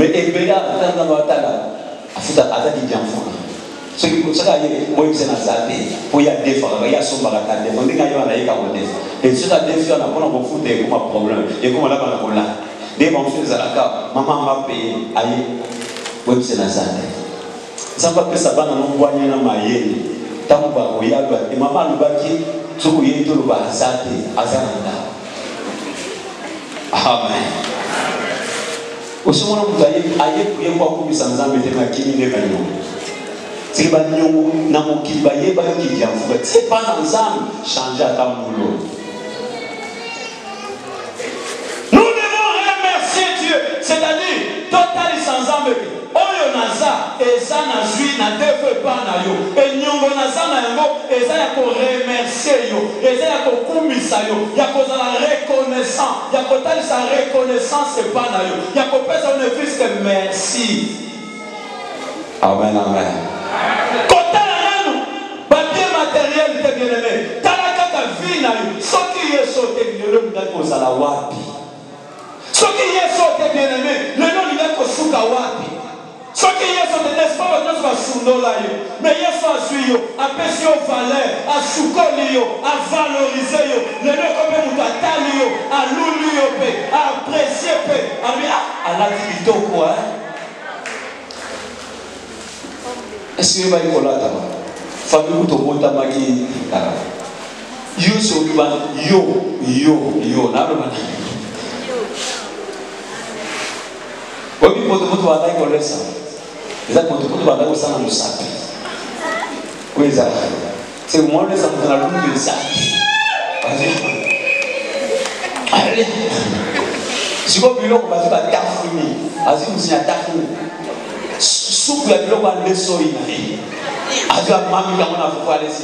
me ebele atanzambe atala afuta aza kidia mfuka soki soki aye moyebisa na za te mpo ye adefaka ye asombaka ta defa ndenge aye wana ayeka kodefa e soki adefi wana mpona kofuta ekoma problème. Ekoma labana kolala nde bamosusu ezalaka mama mape aye moyebisa na za te nzambe apesa bana nobwanye na mayele ntango bakoyalwa te mama alobaki soki oyebi toloba aza te aza na ndako amen osomona moto aye kuye po akomisa nzambe te makini nde banyongo. Tiki banyongo na mokili bayeba yo kili ya mfuka tie mpa na nzambe change ata mulo nous devons remercier dieu c'est-à-dire totalisa nzambe oyo naza eza nazwi na deve epa na yo. Enyongo naza na yango eza ya koremercie yo eza ya kokumisa yo. Ya kozala reconnaissant ya kotalisa reconnaissance na yo. Ya kopesa yo ne puisque merci. Amen amen. Kotala nanu babie matériel te bien aimé tala kaka vi na yo. Soki yesu te lelo olingaki kozala wapi? Soki yesu te bien aimé lelo kosuka wapi? Soki yesu te nesi pa bato nyonso basundola yo. Me yesu azwi yo. Apesi yo. Valer asukoli yo. Avalorize yo lelo eko mpe moto atali yo. Aluli yo mpe aapresie mpe abi alati kitoko eh? est-ce que oyebaki kolatama fami kutu obotamaki yo sokiba yo yo yo. Naloba oyebi potopoto bandaki kolesa eza kutukutu bazali kosala mosapi. Oyo ezalaki se mwana eza moto na lungu ezaki aleluya siko biloko bazi batafuni azwi mosini atafuni supu ya biloko andesoi na ye. Azwi amamika ngo na fufu alesi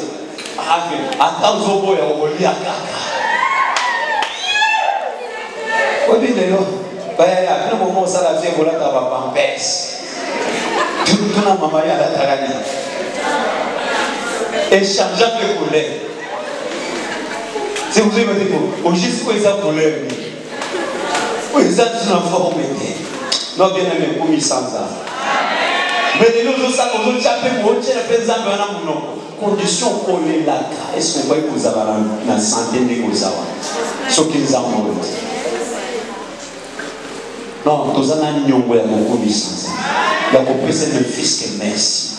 ave ata ozoboya okolia kaka. Oyebinelo bayaya bino bomo osala vie kolataka bapampese tuna mama ye alataka nini échangeable couleur c'est vous avez dit aujourd'hui oyo eza couleur nini oyo eza tu na forme te non bien aimé komisa nzambe mais lelo ozotia mpe otyela mpe nzambe wana monoko condition kolelaka estce okoki kozala na sante ndenge oza wana soki nzambe oyo te non toza na niongo ya ya kopesa le merci.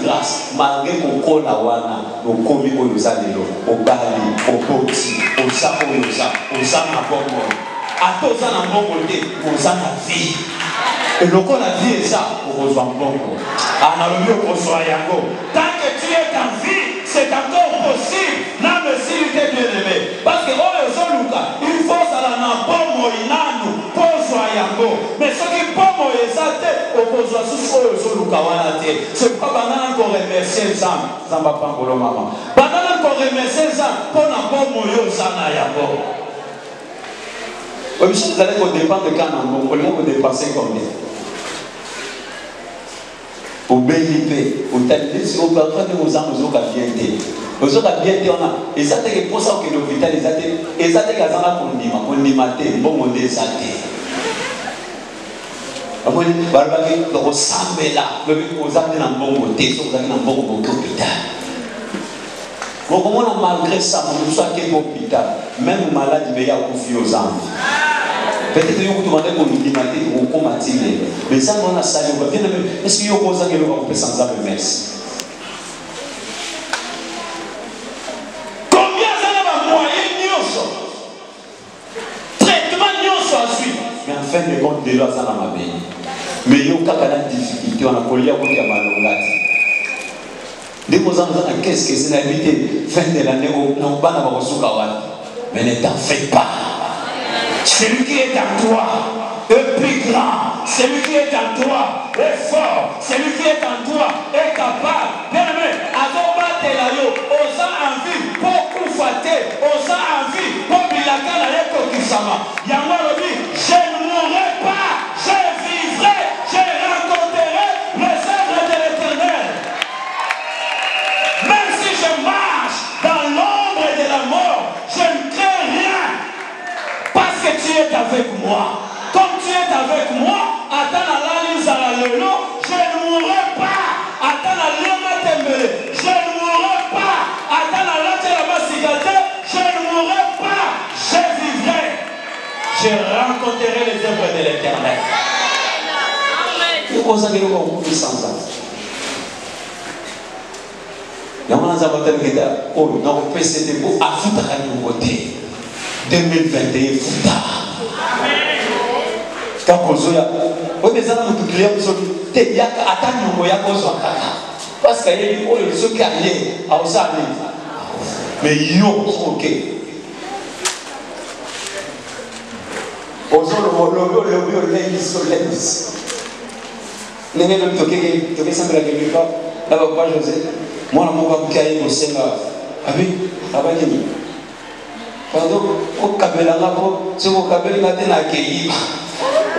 Grâce malgré kokola wana okomi oyo oza lelo. Obali oboti oza oyo oza oza na bongo. Ata oza na mbongo te oza na vie. Na vie que tu es en vie c'est encore possible. Na parce que il faut ozala na bomoi nanu oyo ozoluka wana te. C'est pas bandana koremercie nzambe nzambe apangolo mama. Bandana koremercie nzambe mpo na bomoi oyo oza na yango obiso ezali kodépendre ka na mbongo olingi kodepense combien? Obeli mpe otalisi oparfois nde ozanga ozoka bien te ozoka bien te wana eza teke mposa okende hopital eza te eza teke azanga kondima kondima te mbongo nde eza te amoni bato baki tokosambela lobiki ozaki na mbongo te soki ozaki na mbongo moke hôpital. Okomona malgré ça mosusu akeki hôpital même maladi meya okufi ozamba peut-être yo kutumaka kondima te okokoma ti lelo mais nzambe wana asali oba bien eme eske yo okozanga eloko akopesa nzambe merci fin de compte lelo aza na mabeni mais yo kaka na difficulté wana kolia keske esi nayebi te fin de l'année mais ne t'en fais pas Celui qui est en toi est plus grand. Celui qui est en toi est fort. Celui qui est en toi est capable. Bien envie. Yango avec moi. Comme tu es avec moi, attends la lali zala lelo, je ne mourrai pas. Attends la lema tembele, je ne mourrai pas. Attends la lati la masigate, je ne mourrai pas. Je vivrai. Je rencontrerai les œuvres de l'éternel. okozangeli kokumisanza yango na nzambe atalingeta oyo nakopesa ete mpo afutaka nyongo te 2021 futa kaka ozoya oyo eza na motu klia bisoki te yaka ata nyongo yaka ozwa kaka. Parceke ayebi oyo soki aye aosala nini mais yo soke ozolobi olobi olengisi olengisi ndenge lobi tokeke tokesambela quelque part. Na bapa josé? Mwana moko akoki aye kosenga abi abanini pardon? Okabelanga po soki okabelinga te nakeyiba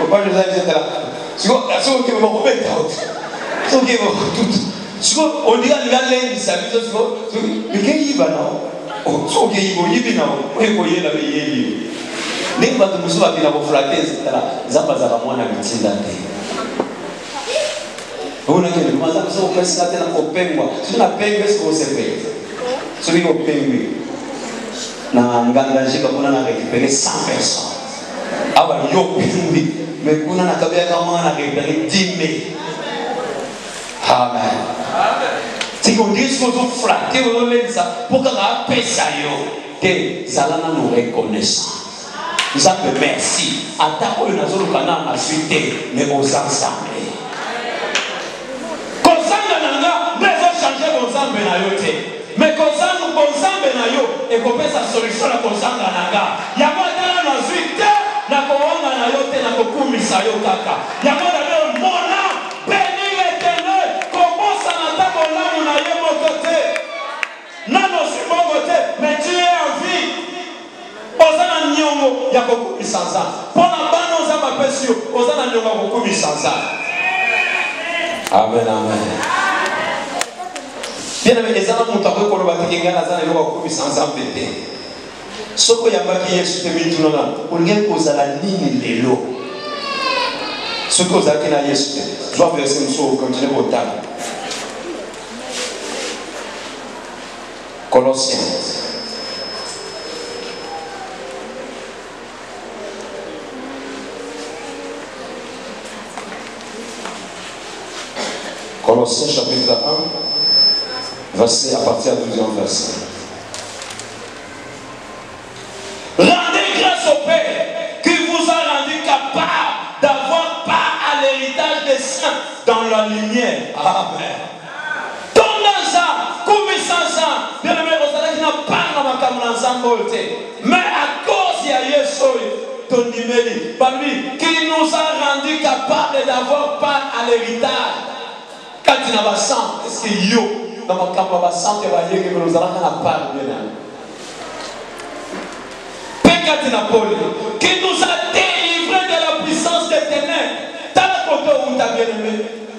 obali oza nzatala soki okobeta soki siko ondika ndingalendisa biso siko likeyiba nao soki okeyiba oyibi nao oyekoyela beyeli ndenge bato mosusu bakenda koflate nzatala nzambe azaka mwana mitinda te onakelemazambe so opesika te na kopengwa soki napengwe siko osepele soki opengwi na nganga njika mpona na récupere 100 personnes. abayoki nde me kuna nakabeyaka mwana kendaki dime. Amen. Siki ondiri soki ozoflake ozolendisa mpo kaka apesa yo. Te zala nano reconnaissant nzambe merci. Ata oyo nazoluka na azwi te me oza nzambe kozanga na nga nde ezochange bonzambe na yo te me kozanga bonzambe na yo. Ekopesa solution na kozanga na nga yango ata nano azwi te na kowanga na yo te na kokumisa yo kaka yango dabe mona beni l'éternel kobosana ata bolamu na ye moko te nano ozwi bongo te mais tu es en vie oza na niongo ya kokumisa nzambe mpo na bana oza bapesi yo oza na niongo ya kokumisa nzambe amen amen bien aime eza na moto akoki koloba teke ngai naza na eloko ya kokumisa nzambe te soki oyambaki yesu te mitunana olingai kozala nini lelo? Soki ozalaki na yesu te zwa verse mosusu okontinue kotala. Colossiens. Colossiens chapitre 1, verset à partir du 12e verset. La lumière. Amen. tonda nza kumisa nza bien-aimé ozalaki na mpanga makambo na nzambe oyo te mais à cause ya yesu oyo tondimeli balobi qui nous a rendu capable d'avoir part à l'héritage. Kati na basante que yo na makambo ya basante bayekemelo ozalaka na part bien aime mpe kati na pole qui nous a délivré de la puissance des ténèbres. Tala kote outa bien aimé?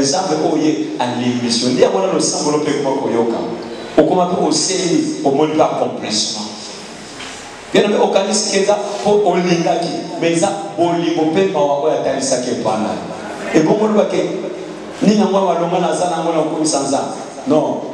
nzambe oye alembisi yo nde yango na losambolo mpe koma koyoka okoma mpe oseli omoni mpe accomplissement. Bien aimé okanisi ke eza mpo olingaki mais eza bolingo mpe mawa oyo atalisaki epana ebongo lobake nini yango malonga naza nango na kokomisa nzambe non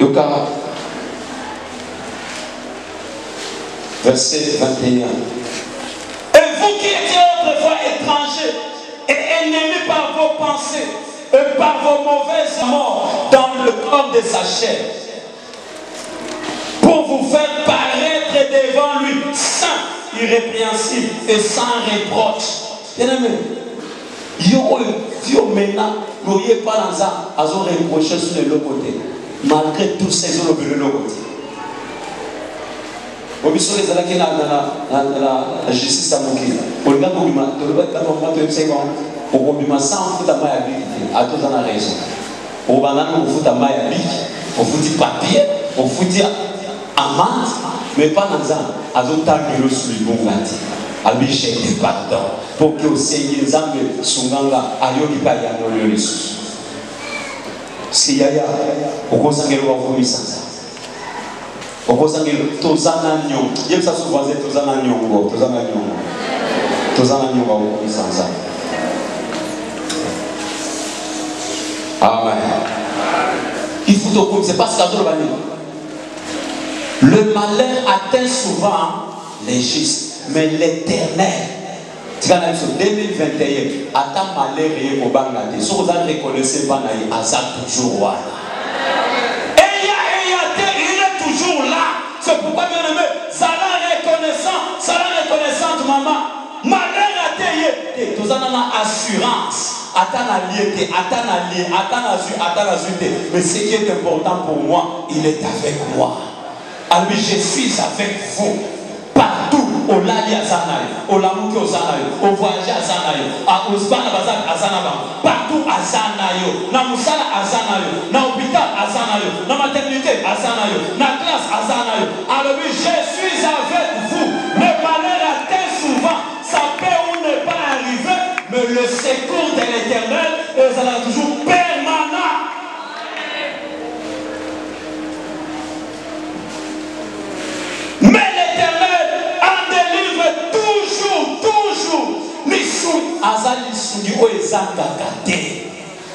yoka verset 21 et vous qui étiez autrefois étrangers et ennemis par vos pensées et par vos mauvaises morts dans le corps de sa chair pour vous faire paraître devant lui saint irrépréhensible et sans reproche. Bien-aimé yo oyo ti omena loyeba na nzambe azoreproche sur eloko te malgré tout ezolobela eloko te obi soki ezalaki na justice mokili olinga kobima toyebisaki bango okobima sans te atoza na raison. Okobandana kofuta mai ya biki ofuti papier amande mais pas te alobi jete pardon si yaya okozangela nzambe okozangela toza na nyongo. Yebisa so voisin toza na nyongo toza na nyongo. Toza na nyongo akokomisa nzambe. Amen. Il faut tokomisa parce que azoloba nini le malheur atteint souvent les justes mais l'éternel tika na biso 2021 ata malheur ye kobanga te. Soki oza reconnaisse mpa na ye toujours wana. Eya il est toujours là. C'est pourquoi bien aimé zala reconnaissant zala reconnaissante mama malheur ate ye te toza nana assurance. Ata na lie te ata na lie ata na zwi ata na zwi mais ce qui est important pour moi il est avec moi. Alobi je suis avec vous partout olali aza na yo olamuki oza na yo ovoyage aza na yo bana aza na bango partout aza na yo na mosala aza na yo na hôpital aza maternité aza na yo na classe aza na yo alobi je suis avec vous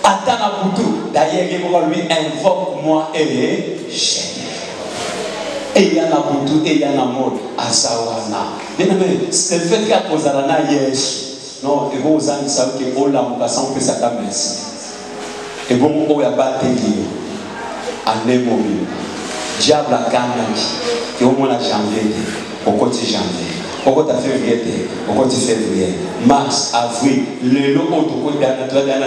Ata na butu, d'ailleurs, lui invoque moi et je. eya na butu eya na moi aza wana bien-aimé le fait ke akozala na yesu. Non ekozangisa oke olamuka sans opesaka merci. Ebongo oyo abateli yo ane mobimba diable akanaki ke omona janvier te okoti janvier okota février te okoti février mars avril lelo oyo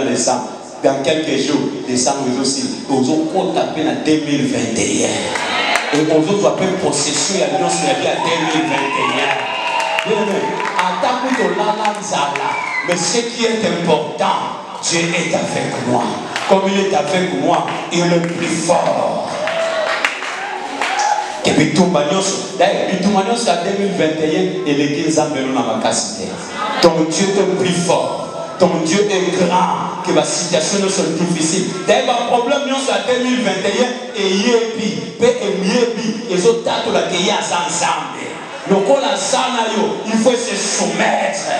décembre dans quelques jours décembre ezosili ozokota mpe na 2021 ozozwa mpe possession ya nyonso ya bi ya 2021 bien ata kutu olala nzala mais ce qui est important Dieu est avec moi. Comme il est avec moi il est le plus fort. Bitumba nyonso bitumba nyonso ya 2021 eleki nzambe no na makasi te ton dieu est plus fort ton dieu est grand ke basituation nyonso difficile. Daye baproblème nyonso ya 2021 eyebi mpe eyebi ezotatola ke ye aza nzambe lokola aza na yo il faut se soumettre.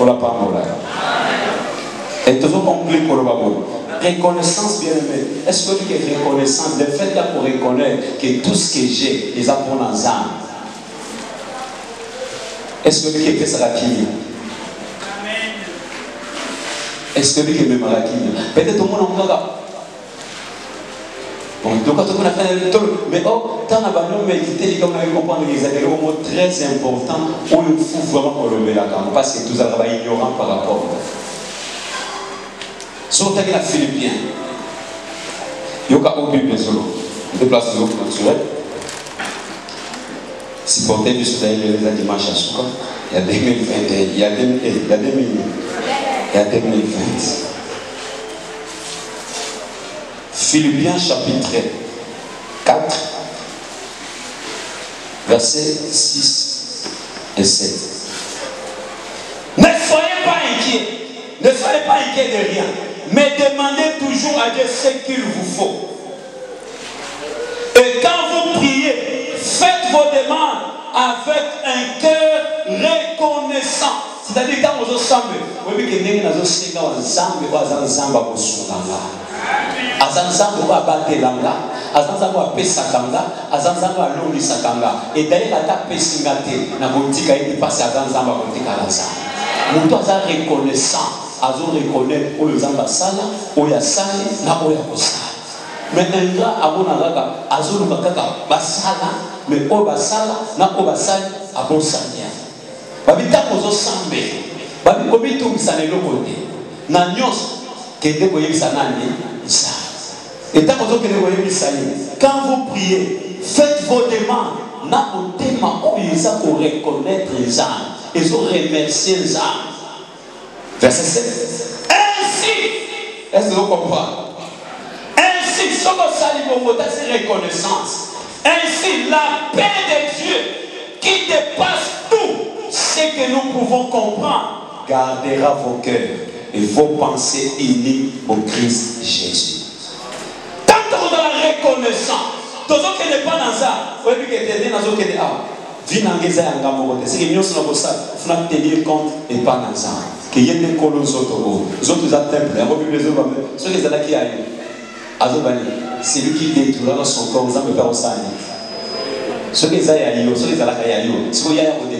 Olapambola et tozoconclure koloba boye Reconnaissance, bien aimé. Est-ce que tu es reconnaissance? Le fait là pour reconnaître que tout ce que j'ai, les apprends âme. Est-ce que tu fait ça la Est-ce est-ce historique ememaka kina peut-être que omonango kaka donc on a fait un mais oh tant la bannière mais il comme on comprendre les éléments mots très importants où il faut vraiment qu'on le mette parce que tout ça va ignorant par rapport. Sur ta la philippien yoka obi bezolo déplace le naturel. Supporter du style les dimanches à Souka il y a 2021 il y a 2000 il y a 2000 et à 2020. Philippiens chapitre 4, versets 6 et 7. Ne soyez pas inquiets, ne soyez pas inquiets de rien, mais demandez toujours à Dieu ce qu'il vous faut. Et quand vous priez, faites vos demandes avec un cœur reconnaissant. C'est-à-dire vous voyez que ndenge nazosenga wa nzambe oyo aza nzambe akosunga nga aza nzambe oyo abatela nga aza nzambe oyo apesaka nga aza nzambe oyo alongisaka nga edayeli ata apesi nga te nakotika ete mpasi aza nzambe akotikala nzambe moto aza reconnaissant azoreconnaitre oyo nzambe asala oyo asali na oyo akosala me ingra amona kaka azoluka kaka basala me oyo basala na oyo basali abosania babi ntango ozosambela babi komitungisa na eloko te. Na nyonso kende koyebisa nani? Nzambe etango ozokende koyebisa ye. Quand vous priez faites vos demandes. Na motema oyo eza koreconnaitre nzambe ezoremercie nzambe Verset 7. Ainsi, est-ce que vous comprenez? Ainsi, ce que Salibongo, c'est reconnaissance. Ainsi, la paix de Dieu qui dépasse tout ce que nous pouvons comprendre. Gardera vos cœurs et vos pensées unies au Christ Jésus. Tant que vous avez la reconnaissance, dans dans ya ngambo nyonso na kosala funa tenir compte epa na nzambe ke ye nde nkolo nzoto oyo nzoto eza temple yango bible ezoba soki ezalaki ya ye azobani celui qui détournera son corps nzambe mpe akosala nini soki eza ya yo soki ezalaka ya yo sikoyo yaya kodétruire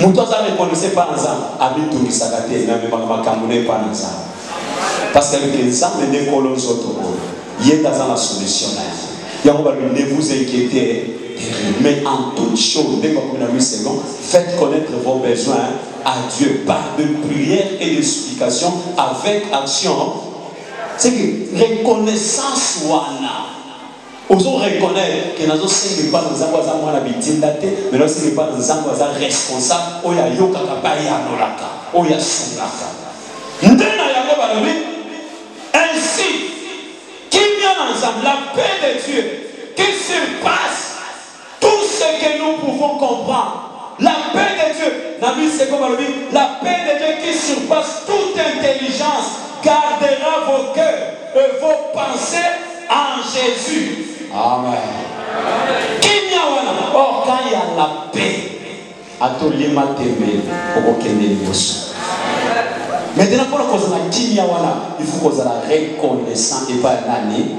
moto aza reconnaissant epa na nzambe amitungisaka te namemaka makambo na epa na nzambe parce que nzambe nde nkolo nzoto oyo ye nde aza na solution na ye. Yango ne vous inquiétez mais en toute chose ndenge bakomi na 8 secondes faites connaître vos besoins à Dieu. Par de prières et de supplications avec action. C'est que reconnaissance wana. Ozo reconnaître ke nazosenga epa na nzambe aza mwana bitinda te me nazosenga epa na nzambe aza responsable oyo ayokaka mpe ayanolaka oyo asungaka nde na yango balobi. Ainsi kimia na nzambe la paix de dieu qui surpasse tout ce que nous pouvons comprendre. La paix de Dieu, la paix de Dieu qui surpasse toute intelligence gardera vos cœurs et vos pensées en Jésus. Amen. kimia wana or quand il y a la paix atolima tembe okokende liboso maintenant kozala kimia wana il faut reconnaissant epai ya nani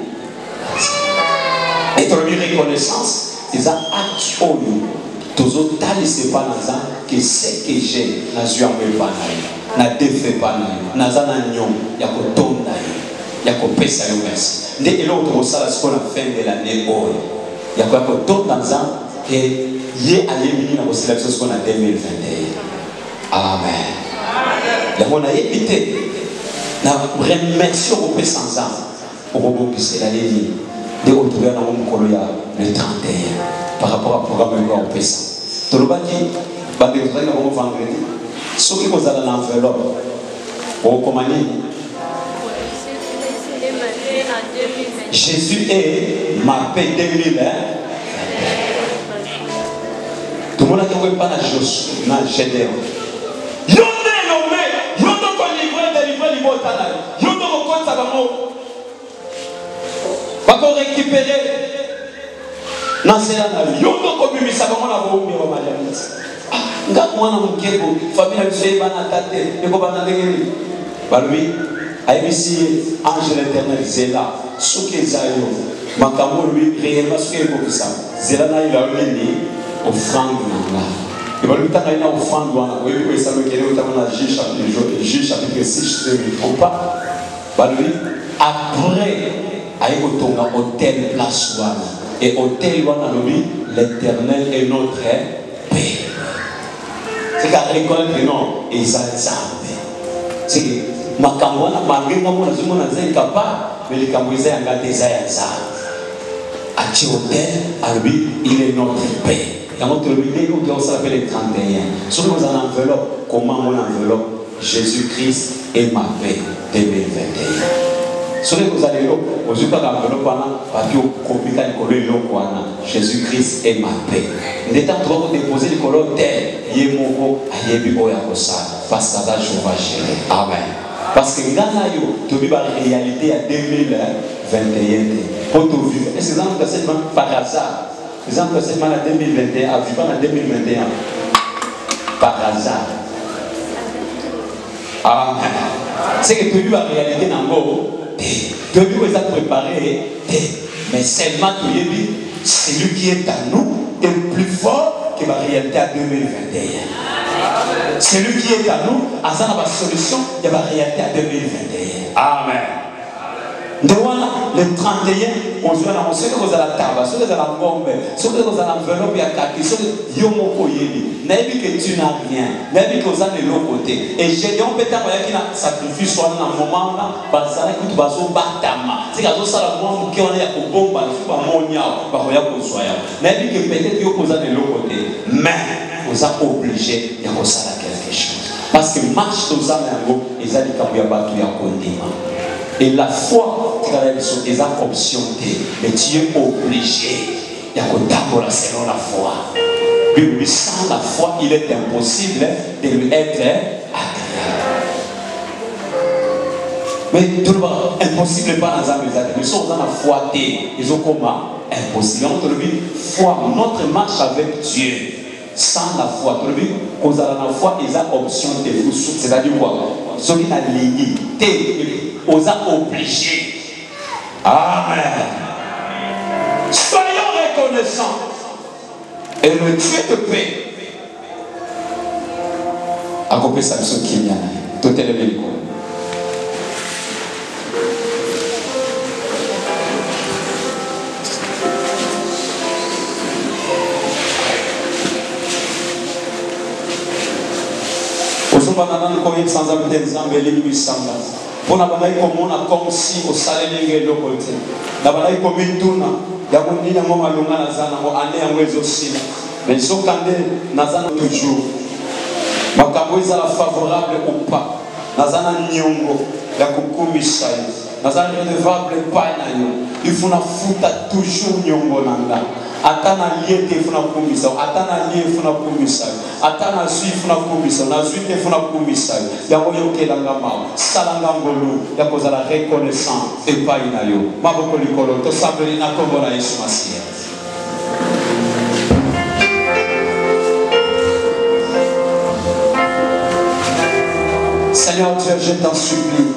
etolobi reconnaissance eza acte oyo tozotalisa epai na nza ke ce que j'ai. Nazwi yango epai na na naza na ya kopesa yo merci nde eloko tokosala sikoyo na fin de l'année oyo ya koya kotonda nzambe ke ye na kosala biso na 2021 amen. Yango nayebi te na remercie okopesa nzambe okobongisela ye nini nde oyo tokoya nango mokolo ya le 31 par rapport à programme oyo akopesa tolobaki bandeko vendredi. Soki kozala na enveloppe okokoma nini Jésus est ma paix 2000 hein? tomonaki yango epa na josu na gédéon. Yo nde elombe yo nde kolivre delivre libota na yo yo nde kokotisa bango bakorécupere na nzela na yo yo nde kobimisa bango na boumbi ya bamaliamiti nga mwana mokeko famille na biso eyebana ata te ekobanda ndenge nini balobi ayebisi ye ange l'éternel zela soki eza yo makambo réellement soki ekokisa zela na nini offrande chapitre 6 je ne trompe pas. Après et l'éternel est notre paix c'est qu'à reconnaître non eza nzambe c'est makambo wana bangenga mo nazomona eza incapable me likambo eza yanga ya il est notre yango tolobi ndenge le 31 soki ozala na enveloppe komango na enveloppe jésus christ est ma paix 2021 soki kaka enveloppe wana papi okobika likolo eloko wana jésus christ est ma paix. Nde ntango toka kodepose likolo te ye moko ayebi oyo akosala parce jehova géré amen parce que na yo toyebi baréalité ya 2021 te mpo tovivre est ce eza moto aselement par hasard. Eza moto aselement na 2021 aviva na 2021 par hasard. Amen c'est que toyebi baréalité nango te toyebi oyo eza préparé te mais seulement toyebi celui qui est à nous est plus fort que baréalité ya 2021 celui qui est à nous aza na basolution ya baréalité ya 2021 amen wana le 31 ozwa nango soki kozala taba soki ezala ngombe soki kozala enveloppe ya kaki soki yo moko oyebi nayebi ke tu na rien nayebi ke oza na eloko te e gédeon mpe ntango ayaki na sacrifice wana na moment mwa moke wana ya kobombana soki bamoni awa bakoya kozwa yawo nayebi ke peut-être yo koza na eloko te mais oza obligé ya kosala quelque chose. Parce que marche toza na yango eza likambo ya bato ya kondima et la foi tikala biso eza option mais tu es obligé ya kotambola selon la foi. Bible sans la foi il est impossible de lui être agréable. Mais toloba impossible epa na nzambe eza te mais so oza na foi te ezokoma impossible. Yango tolobi foi notre marche avec dieu sans la foi. Tolobi kozala na foi eza option te c'est-à-dire quoi? Soki nalingi te oza obligé. Amen. Soyons reconnaissants. Et le dieu de paix. Akopesa na ye totelemi likolo ozobana nani koyebisa nzambe te nzambe elingi bisanga mpona bandaki komona comme si osaleli nge eloko te na bandaki komituna yango nini yango malonga naza nango ane yango ezosila mais soka nde naza na toujours makambo ezala favorable ou pas naza na niongo ya kokumisa yo naza redevable epai na yo ifu nafuta toujours niongo na nga ata na lie te fana komisa yo ata na lie fana komisa yo ata na zwi fana komisa yo na zwi te fana komisa yo yango yokelanga mawa salanga ngolu ya kozala reconnaissant epai na yo. Maboko likolo tosambeli na nkombo na yesu masiya seigneur dieu je t'en supplie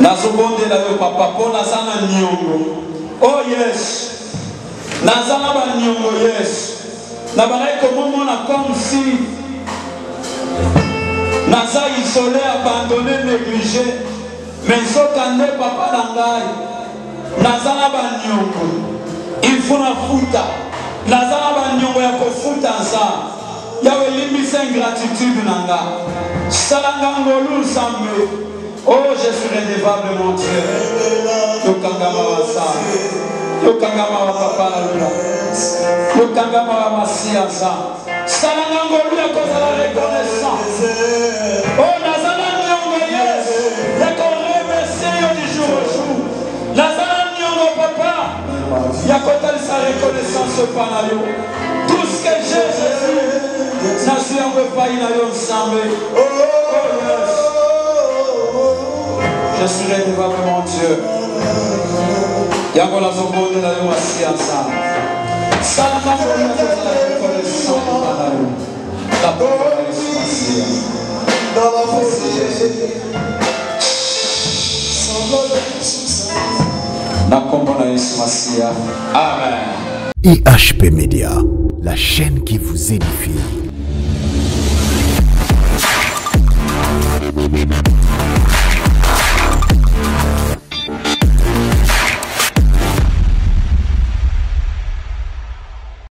nazobondela yo papa mpo naza na niongo o oh, yesu naza na baniongo yesu nabandaki komomona comme si naza isole abandone néglige mais nzoka nde papa na ngai naza na baniongo ilfo nafuta naza na baniongo ya kofuta nzambe yawe elimbisa ingratitude na nga. Salanga ngolu nzambe. Oh, je suis redevable, mon Dieu. Yokangama wa sana. Yokangama wa papa la lula. Yokangama wa masia za. Salanga ngolu ya kozala reconnaissance. Oh, nazala nyongo yes. Ya ko remercier yo du jour au jour. Nazala nyongo papa. Ya kotalisa reconnaissance pa na yo. Tout ce que j'ai, Jésus. Nazwi yango epai na yo nzambe. Oh. Je suis redevable, mon Dieu yango nazomona na yo asi ya nzala salaka oyakozalaokolesanaa yo. Naboaesiya amen. IHP Media, la chaîne qui vous édifie.